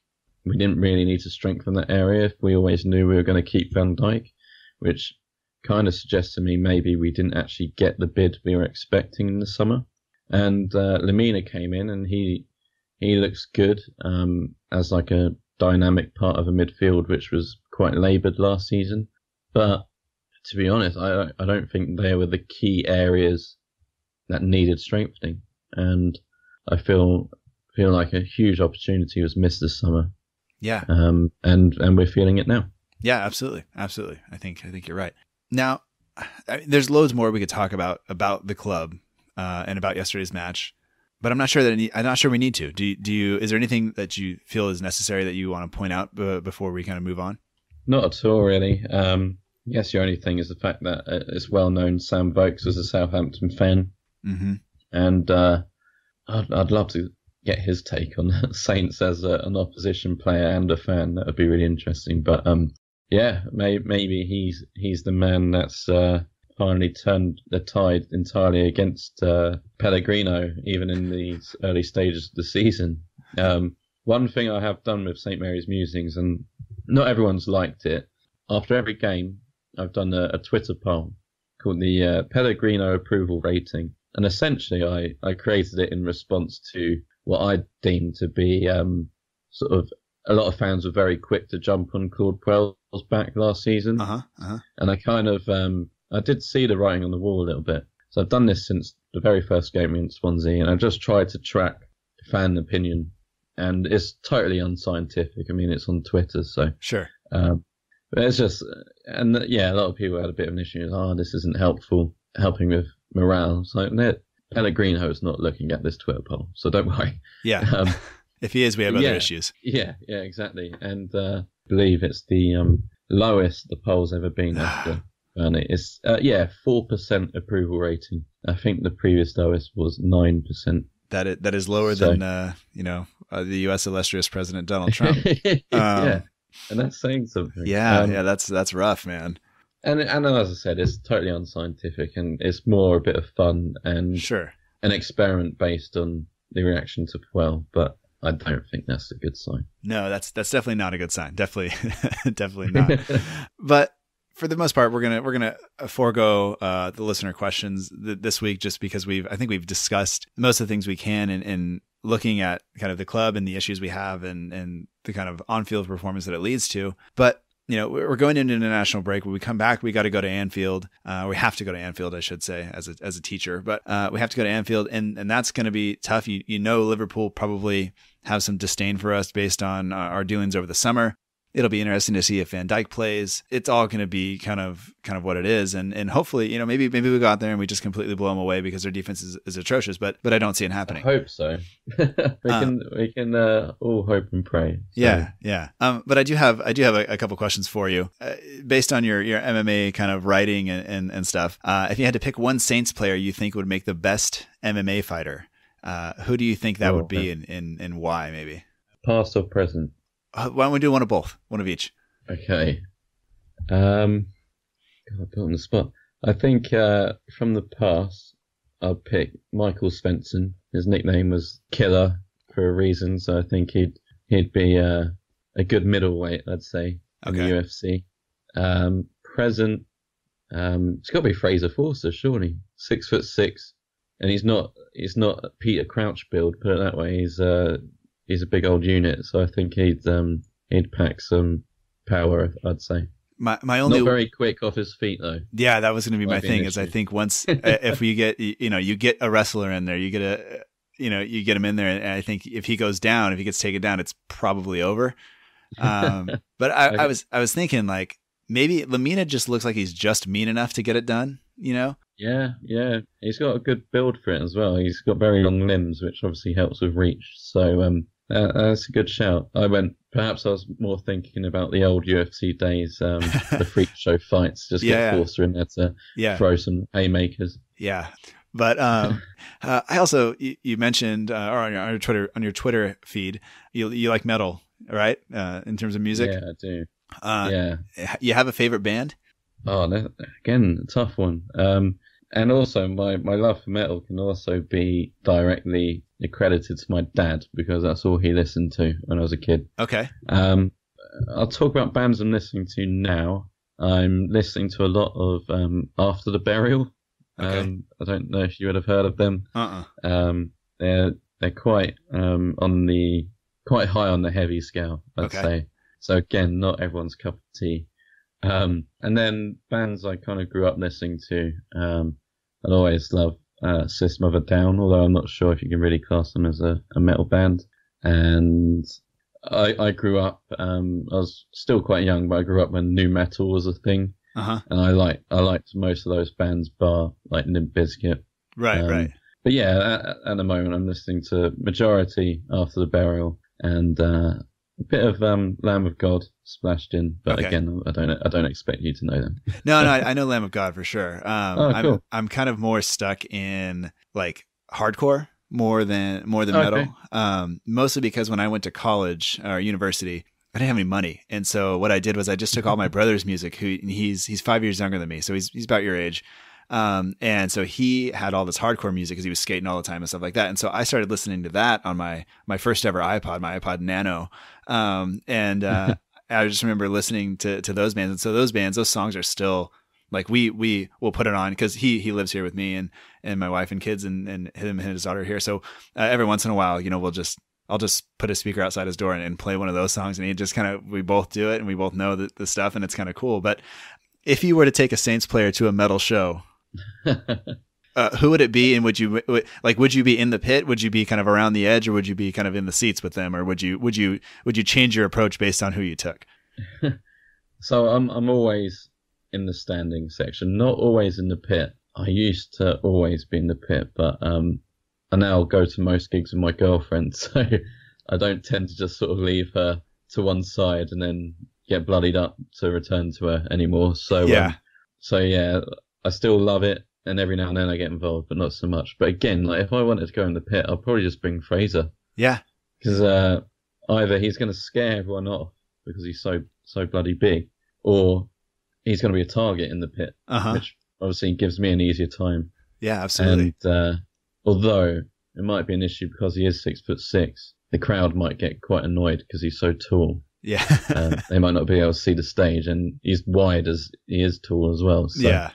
we didn't really need to strengthen that area if we always knew we were going to keep Van Dijk, which kind of suggests to me maybe we didn't actually get the bid we were expecting in the summer. And uh, Lemina came in, and he he looks good um, as like a dynamic part of a midfield, which was quite laboured last season. But to be honest, I I don't think they were the key areas that needed strengthening, and I feel feel like a huge opportunity was missed this summer. Yeah. Um, and and we're feeling it now. Yeah, absolutely, absolutely. I think I think you're right. Now, I mean, there's loads more we could talk about about the club uh, and about yesterday's match, but I'm not sure that any, I'm not sure we need to. Do do you? Is there anything that you feel is necessary that you want to point out b- before we kind of move on? Not at all, really. Um, I guess the only thing is the fact that it's well known Sam Vokes was a Southampton fan, mm-hmm. and uh, I'd, I'd love to get his take on Saints as a, an opposition player and a fan. That would be really interesting. But um, yeah, may, maybe he's he's the man that's uh, finally turned the tide entirely against uh, Pellegrino, even in the early stages of the season. Um, one thing I have done with St Mary's Musings, and not everyone's liked it. After every game, I've done a, a Twitter poll called the uh, Pellegrino approval rating, and essentially I, I created it in response to what I deemed to be um, sort of a lot of fans were very quick to jump on Claude Puel's back last season, uh-huh, uh-huh. and I kind of um, I did see the writing on the wall a little bit. So I've done this since the very first game against Swansea, and I've just tried to track fan opinion, and it's totally unscientific. I mean, it's on Twitter, so sure. Um, but it's just, and yeah, a lot of people had a bit of an issue. Oh, this isn't helpful, helping with morale. Like, Pellegrino is not looking at this Twitter poll, so don't worry. Yeah. Um, if he is, we have other yeah, issues. Yeah, yeah, exactly. And uh, I believe it's the um, lowest the poll's ever been after. And it's uh, yeah, four percent approval rating. I think the previous lowest was nine percent. That is, that is lower so, than uh, you know uh, the U.S. illustrious President Donald Trump. um, yeah, and that's saying something. Yeah, um, yeah, that's that's rough, man. And and as I said, it's totally unscientific, and it's more a bit of fun and sure an experiment based on the reaction to Puel. But I don't think that's a good sign. No, that's that's definitely not a good sign. Definitely, definitely not. but for the most part, we're gonna we're gonna forego uh, the listener questions th- this week just because we've I think we've discussed most of the things we can in, in looking at kind of the club and the issues we have and and the kind of on field performance that it leads to. But you know, we're going into an international break. When we come back, we got to go to Anfield. Uh, we have to go to Anfield, I should say, as a, as a teacher, but uh, we have to go to Anfield, and, and that's going to be tough. You, you know, Liverpool probably have some disdain for us based on uh, our dealings over the summer it'll be interesting to see if Van Dijk plays. It's all going to be kind of kind of what it is, and and hopefully, you know, maybe maybe we go out there and we just completely blow them away because their defense is, is atrocious. But but I don't see it happening. I hope so. we uh, can we can uh, all hope and pray. So. Yeah, yeah. Um, but I do have I do have a, a couple questions for you, uh, based on your your MMA kind of writing and and, and stuff. Uh, if you had to pick one Saints player you think would make the best MMA fighter, uh, who do you think that oh, would be, and, and and why maybe? Past or present? Uh, why don't we do one of both? One of each. Okay. Um, God, put on the spot. I think uh, from the past, I'll pick Michael Svensson. His nickname was Killer for a reason, so I think he'd he'd be uh, a good middleweight, I'd say, in okay. the UFC. Um, present, um, it's got to be Fraser Forster, surely. Six foot six, and he's not he's not Peter Crouch build. Put it that way. He's uh, he's a big old unit, so I think he'd um, he'd pack some power. I'd say. My my only not very quick off his feet though. Yeah, that was going to be Might my be thing. Is I think once if we get you know you get a wrestler in there, you get a you know you get him in there, and I think if he goes down, if he gets taken down, it's probably over. Um, but I. I was I was thinking like maybe Lemina just looks like he's just mean enough to get it done. You know? Yeah, yeah. He's got a good build for it as well. He's got very long limbs, which obviously helps with reach. So um, uh, that's a good shout. I went. Perhaps I was more thinking about the old UFC days, um, the freak show fights. Just yeah, get Forster in there to yeah. throw some haymakers. Yeah, but um, uh, I also you, you mentioned uh, or on your, on your, Twitter on your Twitter feed you you like metal, right? Uh, in terms of music. Yeah, I do. Uh, yeah. You have a favorite band? Oh, again, tough one. Um, and also, my, my love for metal can also be directly accredited to my dad because that's all he listened to when I was a kid. Okay. Um, I'll talk about bands I'm listening to now. I'm listening to a lot of um, After the Burial. Okay. Um, I don't know if you would have heard of them. Uh uh Um, they're they're quite um, on the quite high on the heavy scale, I'd Okay. say. So again, not everyone's cup of tea. Um, and then bands I kind of grew up listening to. Um, I'd always love uh, System of a Down, although I'm not sure if you can really class them as a, a metal band. And I, I grew up. Um, I was still quite young, but I grew up when new metal was a thing, Uh huh. and I like I liked most of those bands, bar like Limp Bizkit. Right. Um, right. But yeah, at, at the moment I'm listening to majority after the burial and uh, a bit of um, Lamb of God splashed in. But Okay. again, I don't I don't expect you to know them. No, no, I, I know Lamb of God for sure. Um, Oh, I'm cool. I'm kind of more stuck in like hardcore more than more than metal. Um, mostly because when I went to college or university, I didn't have any money, and so what I did was I just took all my brother's music. Who he's he's five years younger than me, so he's he's about your age. Um, and so he had all this hardcore music because he was skating all the time and stuff like that. And so I started listening to that on my my first ever iPod, my iPod Nano. Um, and uh, I just remember listening to to those bands. And so those bands, those songs are still like we we will put it on because he he lives here with me and and my wife and kids and and him and his daughter here. So uh, every once in a while, you know, we'll just I'll just put a speaker outside his door and, and play one of those songs, and he just kind of we both do it and we both know the, the stuff, and it's kind of cool. But if you were to take a Saints player to a metal show, uh, who would it be, and would you would- like would you be in the pit? Would you be kind of around the edge, or would you be kind of in the seats with them, or would you would you would you change your approach based on who you took? so I'm I'm always in the standing section, not always in the pit. I used to always be in the pit, but um, I now go to most gigs with my girlfriend, so I don't tend to just sort of leave her to one side and then get bloodied up to return to her anymore. So um, Yeah. so yeah, I still love it, and every now and then I get involved, but not so much. But again, like if I wanted to go in the pit, I'll probably just bring Fraser Yeah, because uh, either he's going to scare everyone off because he's so so bloody big, or he's going to be a target in the pit, uh huh, which obviously gives me an easier time. yeah, absolutely. And uh, although it might be an issue because he is six foot six, the crowd might get quite annoyed because he's so tall. yeah, Uh, they might not be able to see the stage, and he's wide as he is tall as well. So yeah.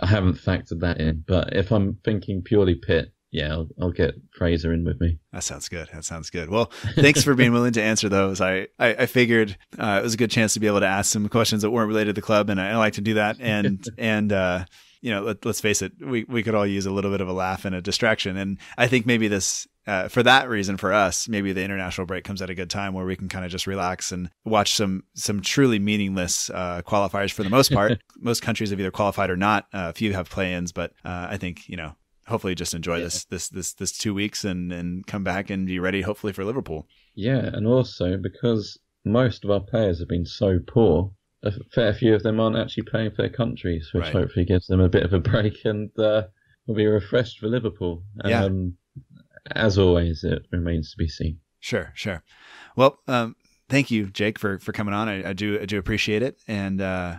I haven't factored that in. But if I'm thinking purely pit, yeah, I'll, I'll get Fraser in with me. That sounds good. That sounds good. Well, thanks for being willing to answer those. I, I, I figured uh, it was a good chance to be able to ask some questions that weren't related to the club, and I, I like to do that. And and uh, you know, let, let's face it, we we could all use a little bit of a laugh and a distraction. And I think maybe this. Uh, for that reason, for us, maybe the international break comes at a good time where we can kind of just relax and watch some some truly meaningless uh, qualifiers. For the most part, most countries have either qualified or not. Uh, a few have play-ins, but uh, I think you know hopefully just enjoy Yeah. this this this this two weeks and and come back and be ready hopefully for Liverpool. Yeah, and also because most of our players have been so poor, a fair few of them aren't actually playing for their countries, which Right. hopefully gives them a bit of a break and uh, will be refreshed for Liverpool. Yeah. As always, it remains to be seen. Sure, sure. Well, um, thank you, Jake, for for coming on. I, I do I do appreciate it, and uh,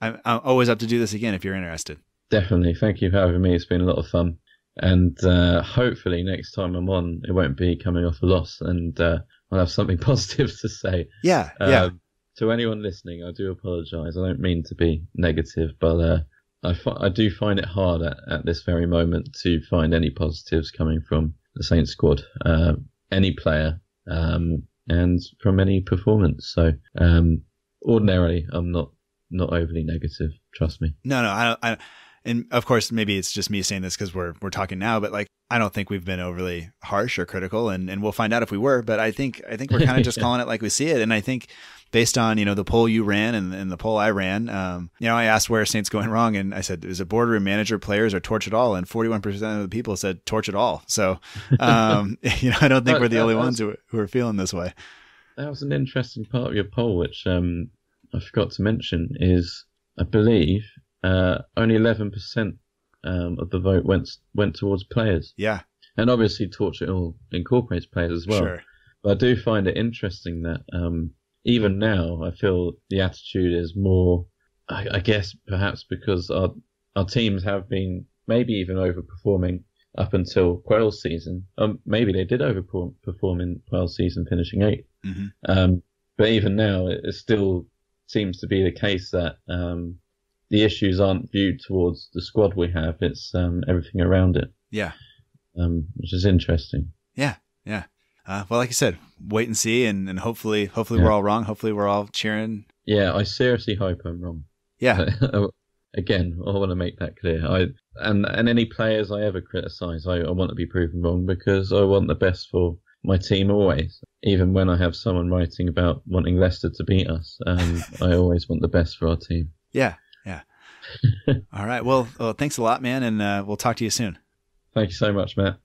I'm, I'm always up to do this again if you're interested. Definitely. Thank you for having me. It's been a lot of fun. And uh, hopefully next time I'm on, it won't be coming off a loss and uh, I'll have something positive to say. Yeah, yeah, Um, to anyone listening, I do apologise. I don't mean to be negative, but uh, I, fi- I do find it hard at, at this very moment to find any positives coming from the Saints squad, uh, any player, um, and from any performance. So um, ordinarily, I'm not not overly negative. Trust me. No, no, I don't. I, and of course, maybe it's just me saying this because we're we're talking now, but like I don't think we've been overly harsh or critical, and, and we'll find out if we were. But I think I think we're kind of just calling it like we see it, and I think based on you know the poll you ran and, and the poll I ran, um, you know, I asked where are Saints going wrong, and I said is it boardroom manager, players, or torch it all, and forty one percent of the people said torch it all. So, um, you know, I don't think That- we're the only that's- ones who who are feeling this way. That was an interesting part of your poll, which um, I forgot to mention. Is I believe uh, only eleven percent um, of the vote went went towards players, Yeah, and obviously Torch It All incorporates players as well. sure. But I do find it interesting that um, even now, I feel the attitude is more. I, I guess perhaps because our our teams have been maybe even overperforming up until Puel's season. Um, maybe they did overperform in Puel's season, finishing eighth. Mhm. Um, but even now, it- it's still seems to be the case that um, the issues aren't viewed towards the squad we have; it's um, everything around it. Yeah, um, which is interesting. Yeah, yeah. Uh, well, like you said, wait and see, and, and hopefully, hopefully yeah. we're all wrong. Hopefully, we're all cheering. Yeah, I seriously hope I'm wrong. Yeah. Again, I want to make that clear. I and and any players I ever criticise, I, I want to be proven wrong because I want the best for my team always. Even when I have someone writing about wanting Leicester to beat us, um, I always want the best for our team. Yeah, yeah. All right. Well, well, thanks a lot, man, and uh, we'll talk to you soon. Thank you so much, Matt.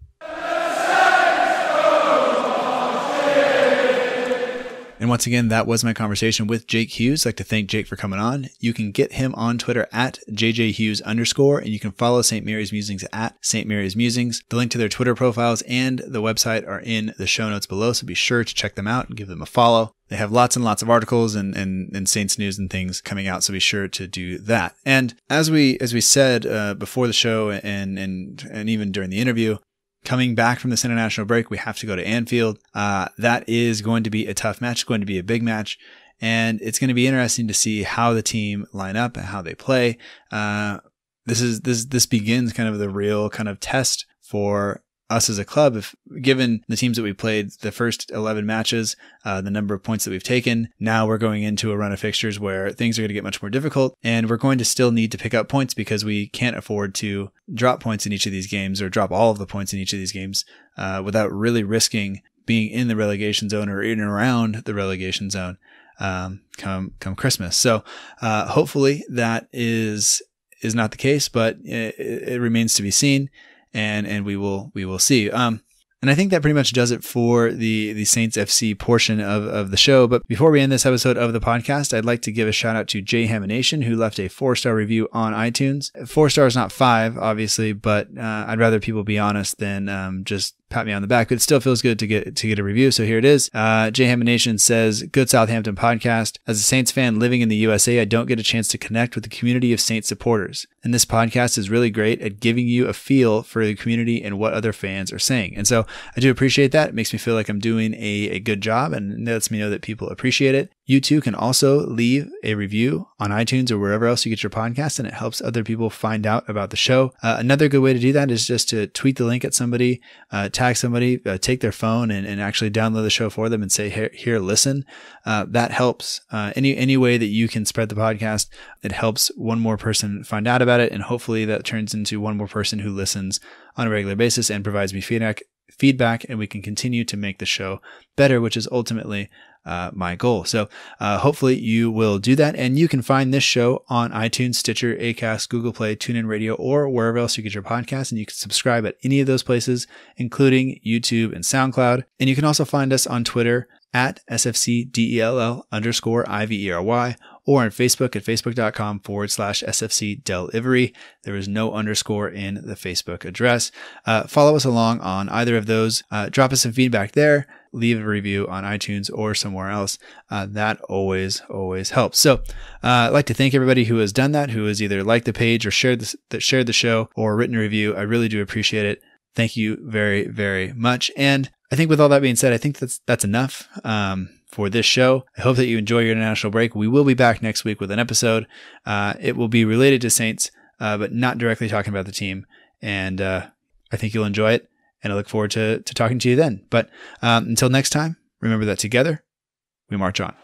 And once again, that was my conversation with Jake Hughes. I'd like to thank Jake for coming on. You can get him on Twitter at JJHughes underscore, and you can follow St. Mary's Musings at St. Mary's Musings. The link to their Twitter profiles and the website are in the show notes below, so be sure to check them out and give them a follow. They have lots and lots of articles and, and, and Saints news and things coming out, so be sure to do that. And as we as we said uh, before the show and and and even during the interview, coming back from this international break, we have to go to Anfield. Uh, that is going to be a tough match. It's going to be a big match. And it's going to be interesting to see how the team line up and how they play. Uh, this is this this begins kind of the real kind of test for us as a club, if given the teams that we played the first 11 matches, uh, the number of points that we've taken, now we're going into a run of fixtures where things are going to get much more difficult and we're going to still need to pick up points because we can't afford to drop points in each of these games or drop all of the points in each of these games uh, without really risking being in the relegation zone or in and around the relegation zone um, come come Christmas. So uh, hopefully that is is not the case, but it, it remains to be seen and and we will we will see. Um, and I think that pretty much does it for the, the Saints FC portion of, of the show. But before we end this episode of the podcast, I'd like to give a shout out to Jay Hamination, who left a four star review on iTunes. Four stars, not five, obviously, but uh, I'd rather people be honest than um, just pat me on the back, but it still feels good to get to get a review. So here it is. Uh, Jay Hamination says, "Good Southampton podcast. As a Saints fan living in the USA, I don't get a chance to connect with the community of Saints supporters, and this podcast is really great at giving you a feel for the community and what other fans are saying. And so I do appreciate that. It makes me feel like I'm doing a, a good job, and lets me know that people appreciate it. You too can also leave a review on iTunes or wherever else you get your podcast, and it helps other people find out about the show. Uh, another good way to do that is just to tweet the link at somebody, uh, tag somebody, uh, take their phone and, and actually download the show for them and say, here, here listen. Uh, that helps. Uh, any, any way that you can spread the podcast, it helps one more person find out about it. And hopefully that turns into one more person who listens on a regular basis and provides me feedback feedback and we can continue to make the show better, which is ultimately uh, my goal. So uh, hopefully you will do that. And you can find this show on iTunes, Stitcher, Acast, Google Play, TuneIn Radio, or wherever else you get your podcast. And you can subscribe at any of those places, including YouTube and SoundCloud. And you can also find us on Twitter at SFCDELL underscore IVERY or on Facebook at facebook.com forward slash SFC Dellivery. There is no underscore in the Facebook address. Uh, follow us along on either of those. Uh, drop us some feedback there. Leave a review on iTunes or somewhere else. Uh, that always, always helps. So uh, I'd like to thank everybody who has done that, who has either liked the page or shared, this, that shared the show or written a review. I really do appreciate it. Thank you very, very much. And I think with all that being said, I think that's that's enough. Um, for this show. I hope that you enjoy your international break. We will be back next week with an episode. Uh, it will be related to Saints, uh, but not directly talking about the team. And uh, I think you'll enjoy it. And I look forward to, to talking to you then. But um, until next time, remember that together we march on.